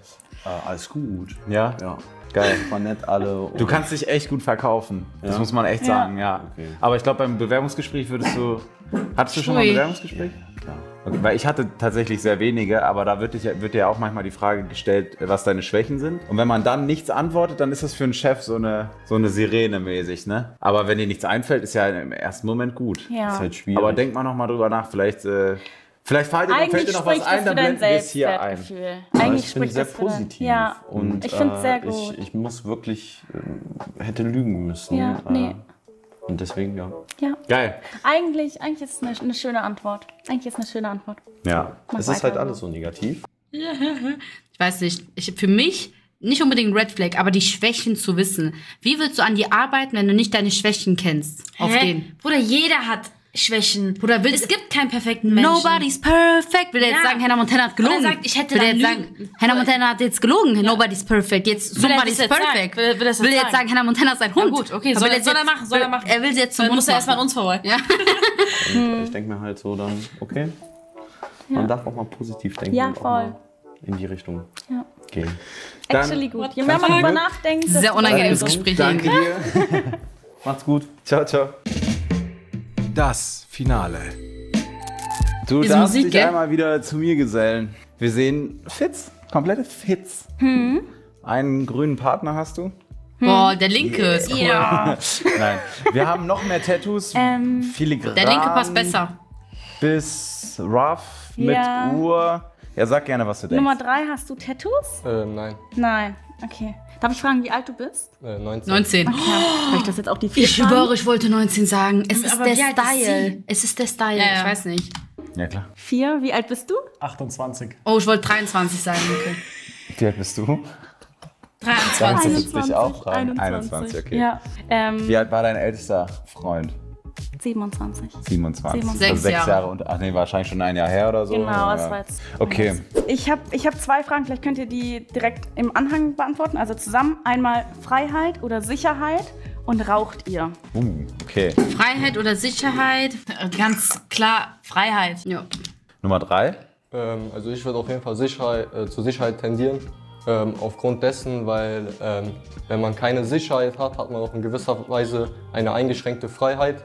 G: Äh, alles gut.
C: Ja.
G: Ja.
C: Geil.
G: War nett alle.
C: Du kannst dich echt gut verkaufen. Das
G: Ja?
C: muss man echt sagen, ja.
G: Okay.
C: Aber ich glaube, beim Bewerbungsgespräch würdest du. Hattest du schon mal ein. Bewerbungsgespräch? Okay, weil ich hatte tatsächlich sehr wenige, aber da wird, dich, ja- wird dir auch manchmal die Frage gestellt, was deine Schwächen sind. Und wenn man dann nichts antwortet, dann ist das für einen Chef so eine, so eine Sirene mäßig, ne? Aber wenn dir nichts einfällt, ist ja im ersten Moment gut.
E: Ja.
G: Ist halt schwierig.
C: Aber denk mal noch mal drüber nach, vielleicht, äh, vielleicht fällt dir, fällt dir noch was ein, dann blenden wir es hier ein.
G: Aber
E: Eigentlich
G: ich bin
E: spricht
G: sehr positiv.
E: Ja,
G: und
E: ich finde es sehr
G: äh,
E: gut.
G: Ich, ich muss wirklich, ähm, hätte lügen müssen.
E: Ja, nee.
G: Und deswegen, ja.
E: ja.
C: Geil.
E: Eigentlich, eigentlich ist es eine, eine schöne Antwort. Eigentlich ist es eine schöne Antwort.
C: Ja.
E: Mach
G: Es ist halt alles so negativ. <laughs>
B: Ich weiß nicht. Ich, für mich nicht unbedingt Red Flag, aber die Schwächen zu wissen. Wie willst du an dir arbeiten, wenn du nicht deine Schwächen kennst? Auf
A: Hä?
B: den.
A: Bruder, jeder hat Schwächen.
B: Bruder, will-
A: es gibt keinen perfekten Menschen.
B: Nobody's perfect. Will er jetzt
A: Ja.
B: sagen, Hannah Montana hat gelogen?
A: Oder sagt, ich hätte
B: will er
A: dann
B: jetzt sagen. Hannah Montana hat jetzt gelogen. Nobody's perfect. Jetzt
A: Will
B: somebody's
A: jetzt
B: perfect.
A: Will- will er jetzt
B: will er jetzt
A: sagen?
B: Hannah Montana ist ein Hund.
A: Ja, gut, okay, soll
B: will
A: er-
B: jetzt
A: soll er
B: jetzt-
A: machen, soll er
B: will-
A: machen.
B: Er will sie jetzt zum
A: Dann
B: Hund
A: muss er erstmal an uns vorbei.
B: Ja.
G: Und <laughs> ich denke mir halt so dann, okay, man darf auch mal positiv denken
E: Ja, voll.
G: in die Richtung
E: Ja.
G: gehen.
C: Dann
E: Actually gut. Je mehr man
C: Glück.
E: nachdenkt,
B: Sehr unangenehmes. Gespräch.
C: Danke dir. <laughs>
G: Macht's gut.
C: ciao, ciao.
F: Das Finale.
C: Du
B: Diese
C: darfst
B: Musik,
C: dich
B: gell?
C: einmal wieder zu mir gesellen. Wir sehen Fits, komplette Fits.
B: Hm.
C: Einen grünen Partner hast du?
B: Boah, der linke ist cool.
E: Ja. <laughs>
C: Nein. Wir haben noch mehr Tattoos.
E: Ähm,
C: Filigran.
B: Der linke passt besser.
C: Bis rough mit
E: Ja.
C: Uhr. Ja, sag gerne, was du denkst.
E: Nummer drei, hast du Tattoos?
I: Ähm, nein,
E: Nein. Okay. Darf ich fragen, wie alt du bist?
I: äh, 19.
B: 19.
E: Ja. Soll ich das jetzt auch die vier
B: Ich schwöre, ich wollte 19 sagen. Es ist
A: Aber
B: der
A: wie alt ist
B: Style.
A: sie?
B: Es ist der Style.
A: Ja, ja.
B: Ich weiß nicht.
C: Ja, klar.
E: Vier, wie alt bist du?
D: 28.
B: Oh, ich wollte 23 sagen. Okay.
C: Wie alt bist du?
A: 23.
C: Kannst du dich auch fragen?
E: 21.
C: 21, okay.
E: Ja. Ähm,
C: Wie alt war dein ältester Freund?
E: 27.
C: 27.
E: 27.
C: Also
B: Sechs
C: sechs
B: Jahre.
C: Jahre. und ach nee, wahrscheinlich schon ein Jahr her oder so.
E: Genau,
C: ja.
E: das war jetzt.
C: Okay.
E: Ich habe ich hab zwei Fragen, vielleicht könnt ihr die direkt im Anhang beantworten. Also zusammen einmal Freiheit oder Sicherheit und raucht ihr?
C: Uh, okay.
B: Freiheit oder Sicherheit?
A: Ganz klar, Freiheit.
B: Ja.
C: Nummer drei.
I: Ähm, also ich würde auf jeden Fall Sicherheit, äh, zur Sicherheit tendieren. Ähm, aufgrund dessen, weil ähm, wenn man keine Sicherheit hat, hat man auch in gewisser Weise eine eingeschränkte Freiheit.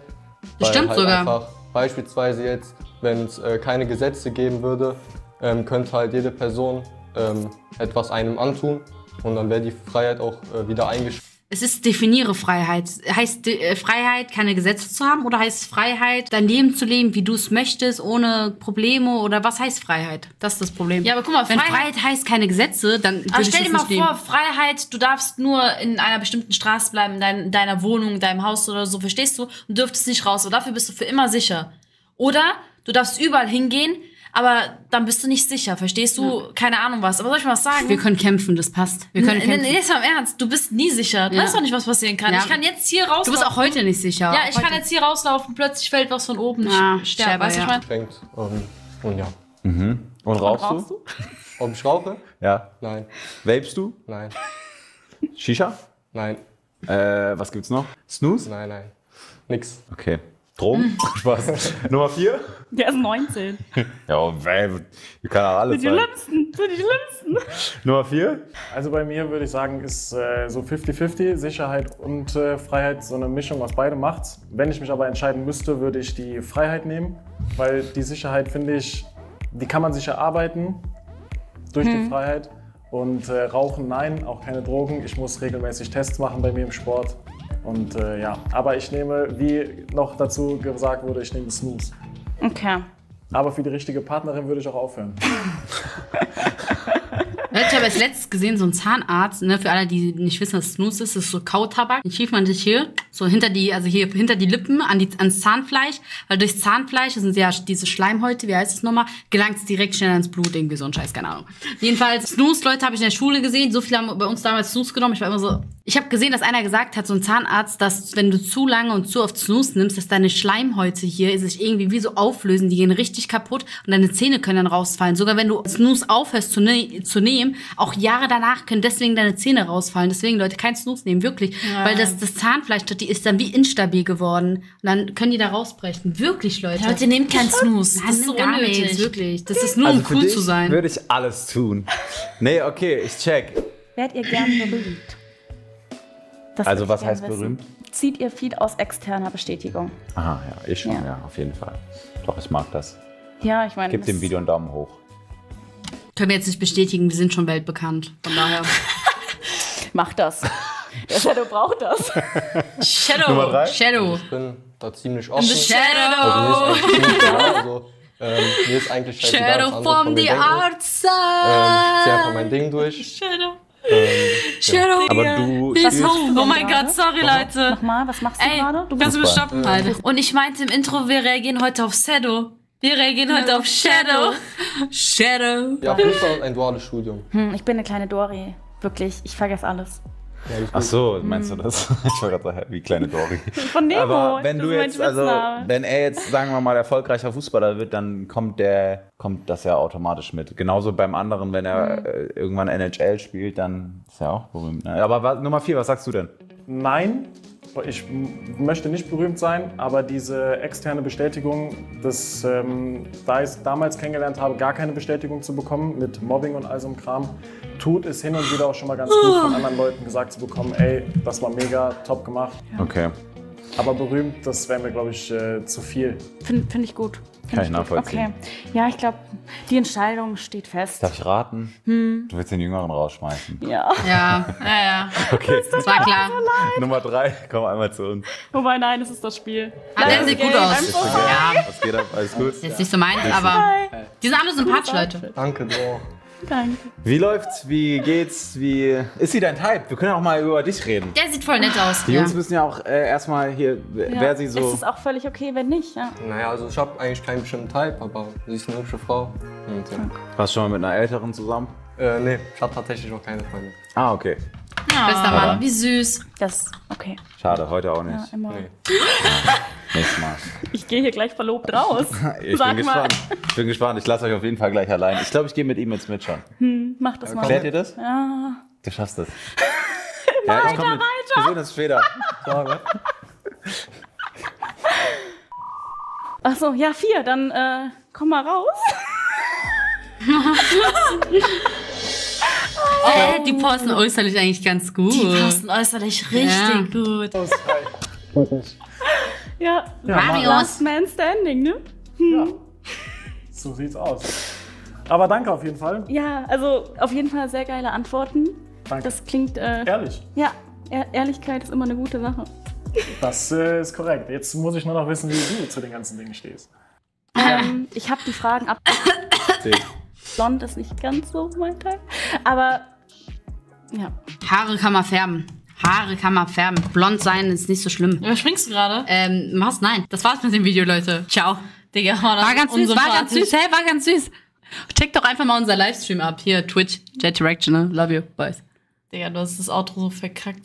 B: Das
I: Weil
B: stimmt
I: halt
B: sogar.
I: Einfach, beispielsweise jetzt, wenn es äh, keine Gesetze geben würde, ähm, könnte halt jede Person ähm, etwas einem antun und dann wäre die Freiheit auch äh, wieder eingeschränkt.
B: Es ist definiere Freiheit. Heißt äh, Freiheit, keine Gesetze zu haben oder heißt Freiheit, dein Leben zu leben, wie du es möchtest, ohne Probleme oder was heißt Freiheit? Das ist das Problem.
A: Ja, aber guck mal,
B: wenn
A: Freiheit-
B: Freiheit heißt keine Gesetze, dann
A: Aber stell dir mal vor,
B: leben.
A: Freiheit, du darfst nur in einer bestimmten Straße bleiben, in, dein, in deiner Wohnung, in deinem Haus oder so, verstehst du? Und dürftest nicht raus. Und dafür bist du für immer sicher. Oder du darfst überall hingehen, aber dann bist du nicht sicher, verstehst du? Keine Ahnung was. Aber soll ich mal was sagen?
B: Wir können kämpfen, das passt. Wir können kämpfen.
A: nee, jetzt mal im Ernst. Du bist nie sicher. Du
B: Ja.
A: weißt doch nicht, was passieren kann.
B: Ja.
A: Ich kann jetzt hier rauslaufen.
B: Du bist auch heute nicht sicher.
A: Ja, ich
B: heute.
A: kann jetzt hier rauslaufen, plötzlich fällt was von oben.
B: Ja,
A: ich sterbe,
B: sterbe,
A: weißt du,
B: ja.
A: ich meine?
I: Schränkt. Und, und ja.
C: Und rauchst
E: Rauchst
C: du? <laughs>
E: du?
I: Ob ich rauche?
C: Ja.
I: Nein.
C: Vapest du?
I: Nein.
C: Shisha?
I: Nein.
C: Äh, was gibt's noch? Snooze?
I: Nein, nein. Nix.
C: Okay. Drogen? <laughs> Spaß. Nummer vier?
E: Der ist 19. <laughs>
C: Ja, Vape. Kann auch alles
E: Die
C: sein.
E: Schlimmsten, sind die Schlimmsten. <laughs>
C: Nummer vier?
D: Also bei mir würde ich sagen, ist äh, so 50-50, Sicherheit und äh, Freiheit, so eine Mischung aus beidem macht's. Wenn ich mich aber entscheiden müsste, würde ich die Freiheit nehmen, weil die Sicherheit, finde ich, die kann man sich erarbeiten durch die Freiheit. Und äh, Rauchen, nein, auch keine Drogen. Ich muss regelmäßig Tests machen bei mir im Sport. Und äh, ja, aber ich nehme, wie noch dazu gesagt wurde, ich nehme Snooze.
E: Okay.
D: Aber für die richtige Partnerin würde ich auch aufhören. <laughs>
B: Ich habe als letztes gesehen, so ein Zahnarzt, ne, für alle, die nicht wissen, was Snooze ist, ist so Kautabak. Den schiebt man sich hier, so hinter die, also hier hinter die Lippen, an die, ans Zahnfleisch, weil durchs Zahnfleisch, das sind ja diese Schleimhäute, wie heißt es nochmal, gelangt es direkt schnell ans Blut, irgendwie so ein Scheiß, keine Ahnung. Jedenfalls, Snooze, Leute, habe ich in der Schule gesehen, so viele haben bei uns damals Snooze genommen, ich war immer so, ich habe gesehen, dass einer gesagt hat, so ein Zahnarzt, dass wenn du zu lange und zu oft Snooze nimmst, dass deine Schleimhäute hier sich irgendwie wie so auflösen, die gehen richtig kaputt und deine Zähne können dann rausfallen. Sogar wenn du Snooze aufhörst zu, ne zu nehmen, auch Jahre danach können deswegen deine Zähne rausfallen. Deswegen, Leute, kein Snooze nehmen, wirklich. Weil das, das Zahnfleisch, die ist dann wie instabil geworden. Und dann können die da rausbrechen. Wirklich, Leute.
A: Leute, nehmt keinen Snooze.
B: Nein,
A: Das ist so
B: gar
A: unnötig.
B: nichts, wirklich. Das ist nur,
C: Also
B: um
C: für
B: cool
C: dich
B: zu sein.
C: würde ich alles tun. Nee, okay, ich check.
E: Werdet ihr gern berühmt? Das
C: Also was heißt
E: wissen.
C: berühmt?
E: Zieht ihr viel aus externer Bestätigung?
C: Aha, ja, ich schon, ja.
E: Ja.
C: auf jeden Fall. Doch, ich mag das.
E: Ja, ich meine.
C: Gib dem Video einen Daumen hoch.
B: Können wir jetzt nicht bestätigen, wir sind schon weltbekannt. Von daher. <laughs>
E: Mach das. Der Shadow braucht das.
A: Shadow.
C: Nummer drei?
B: Shadow.
I: Ich bin da ziemlich offen.
A: The
B: Shadow.
I: Also mir ist eigentlich. Also, ähm, mir ist eigentlich
B: Shadow from the
I: denken.
B: outside.
I: Ähm, ich zieh einfach mein Ding durch.
A: Shadow.
I: Ähm,
A: Shadow.
C: Aber du
E: Was machst du
A: Oh mein? Gott, sorry, Leute.
E: Nochmal, was machst du
A: Ey,
E: gerade? Du
A: kannst du stoppen? Alter. Und ich meinte im Intro, wir reagieren heute auf Shadow. Wir reagieren heute auf Shadow.
B: Shadow.
I: ja, Fußball und ein duales Studium.
E: hm, ich bin eine kleine Dori. Wirklich, ich vergesse alles.
I: Ja,
C: Ach so, meinst du das? <laughs> Ich war gerade so happy, kleine Dory.
E: Von Nemo.
C: Aber wenn du jetzt, also, wenn er jetzt, sagen wir mal, erfolgreicher Fußballer wird, dann kommt der, kommt das ja automatisch mit. Genauso beim anderen, wenn er
E: Mhm.
C: irgendwann NHL spielt, dann ist er auch berühmt. Ne? Aber Nummer vier, was sagst du denn?
D: Nein, ich möchte nicht berühmt sein, aber diese externe Bestätigung, das, ähm, da ich es damals kennengelernt habe, gar keine Bestätigung zu bekommen mit Mobbing und all so einem Kram, tut es hin und wieder auch schon mal ganz gut von anderen Leuten gesagt zu bekommen, ey, das war mega, top gemacht.
C: Okay.
D: Aber berühmt, das wäre mir, glaube ich, äh, zu viel.
E: Finde find ich gut. Find
C: Kann ich nachvollziehen.
E: Okay. Ja, ich glaube, die Entscheidung steht fest.
C: Darf ich raten?
E: Hm.
C: Du willst den Jüngeren rausschmeißen.
E: Ja.
B: Ja, ja, ja. <laughs>
C: Okay.
B: Das war klar.
C: Nummer drei, komm einmal zu uns.
E: Wobei, nein, es ist das Spiel.
B: Ah, der sieht gut aus.
E: So.
B: Ja,
C: Was geht ab? Alles gut?
B: ist nicht so meins, aber die sind alle sympathisch, Leute.
I: Danke, du auch.
E: Danke.
C: Wie läuft's? Wie geht's? Wie ist sie dein Type? Wir können auch mal über dich reden.
B: Der sieht voll nett aus.
C: Die
B: Ja.
C: Jungs müssen ja auch äh, erstmal hier, wer
E: Ja.
C: wer sie so.
E: Ist es auch völlig okay, wenn nicht? Ja.
I: Naja, also ich habe eigentlich keinen bestimmten Type, aber sie ist eine hübsche Frau. Und, ja.
C: Warst du schon mal mit einer Älteren zusammen?
I: Äh, nee, ich habe tatsächlich noch keine Freunde.
C: Ah, okay.
B: Bester Mann.
A: Wie süß.
E: Das, okay.
C: Schade, heute auch nicht.
E: Ja, immer.
I: Nee. <laughs>
C: Nächstes Mal.
E: Ich gehe hier gleich verlobt raus. <laughs>
C: Ich
E: Sag
C: bin
E: mal.
C: gespannt. Ich bin gespannt. Ich lasse euch auf jeden Fall gleich allein. Ich glaube, ich gehe mit ihm jetzt mit schon.
E: Mach das mal.
C: Klärt ihr das?
E: Ja.
C: Du schaffst das. <laughs> ja, komm mit. Wir sehen uns später. <laughs>
E: Ach so, ja, vier. Dann äh, komm mal raus.
B: Äh, die posten äußerlich eigentlich ganz gut.
A: Die passen äußerlich richtig gut.
E: Ja,
B: Marius.
E: Last Man Standing, ne?
D: So sieht's aus. Aber danke auf jeden Fall.
E: Ja, also auf jeden Fall sehr geile Antworten.
D: Danke.
E: Das klingt, äh,
D: Ehrlich,
E: ja, Ehr Ehrlichkeit ist immer eine gute Sache.
D: das äh, ist korrekt. Jetzt muss ich nur noch wissen, wie du zu den ganzen Dingen stehst.
E: Ähm, ich habe die Fragen ab. Blond ist nicht ganz so mein Teil. Aber ja.
B: Haare kann man färben. Haare kann man färben. Blond sein ist nicht so schlimm.
A: Überspringst du gerade?
B: Ähm, was? Nein. Das war's mit dem Video, Leute. Ciao.
A: Digga, war,
B: War ganz süß, war ganz süß, hey, war ganz süß. Check doch einfach mal unser Livestream ab. Hier, Twitch, Jet Direction, ne? Love you, boys.
A: Digga, du hast das Outro so verkackt.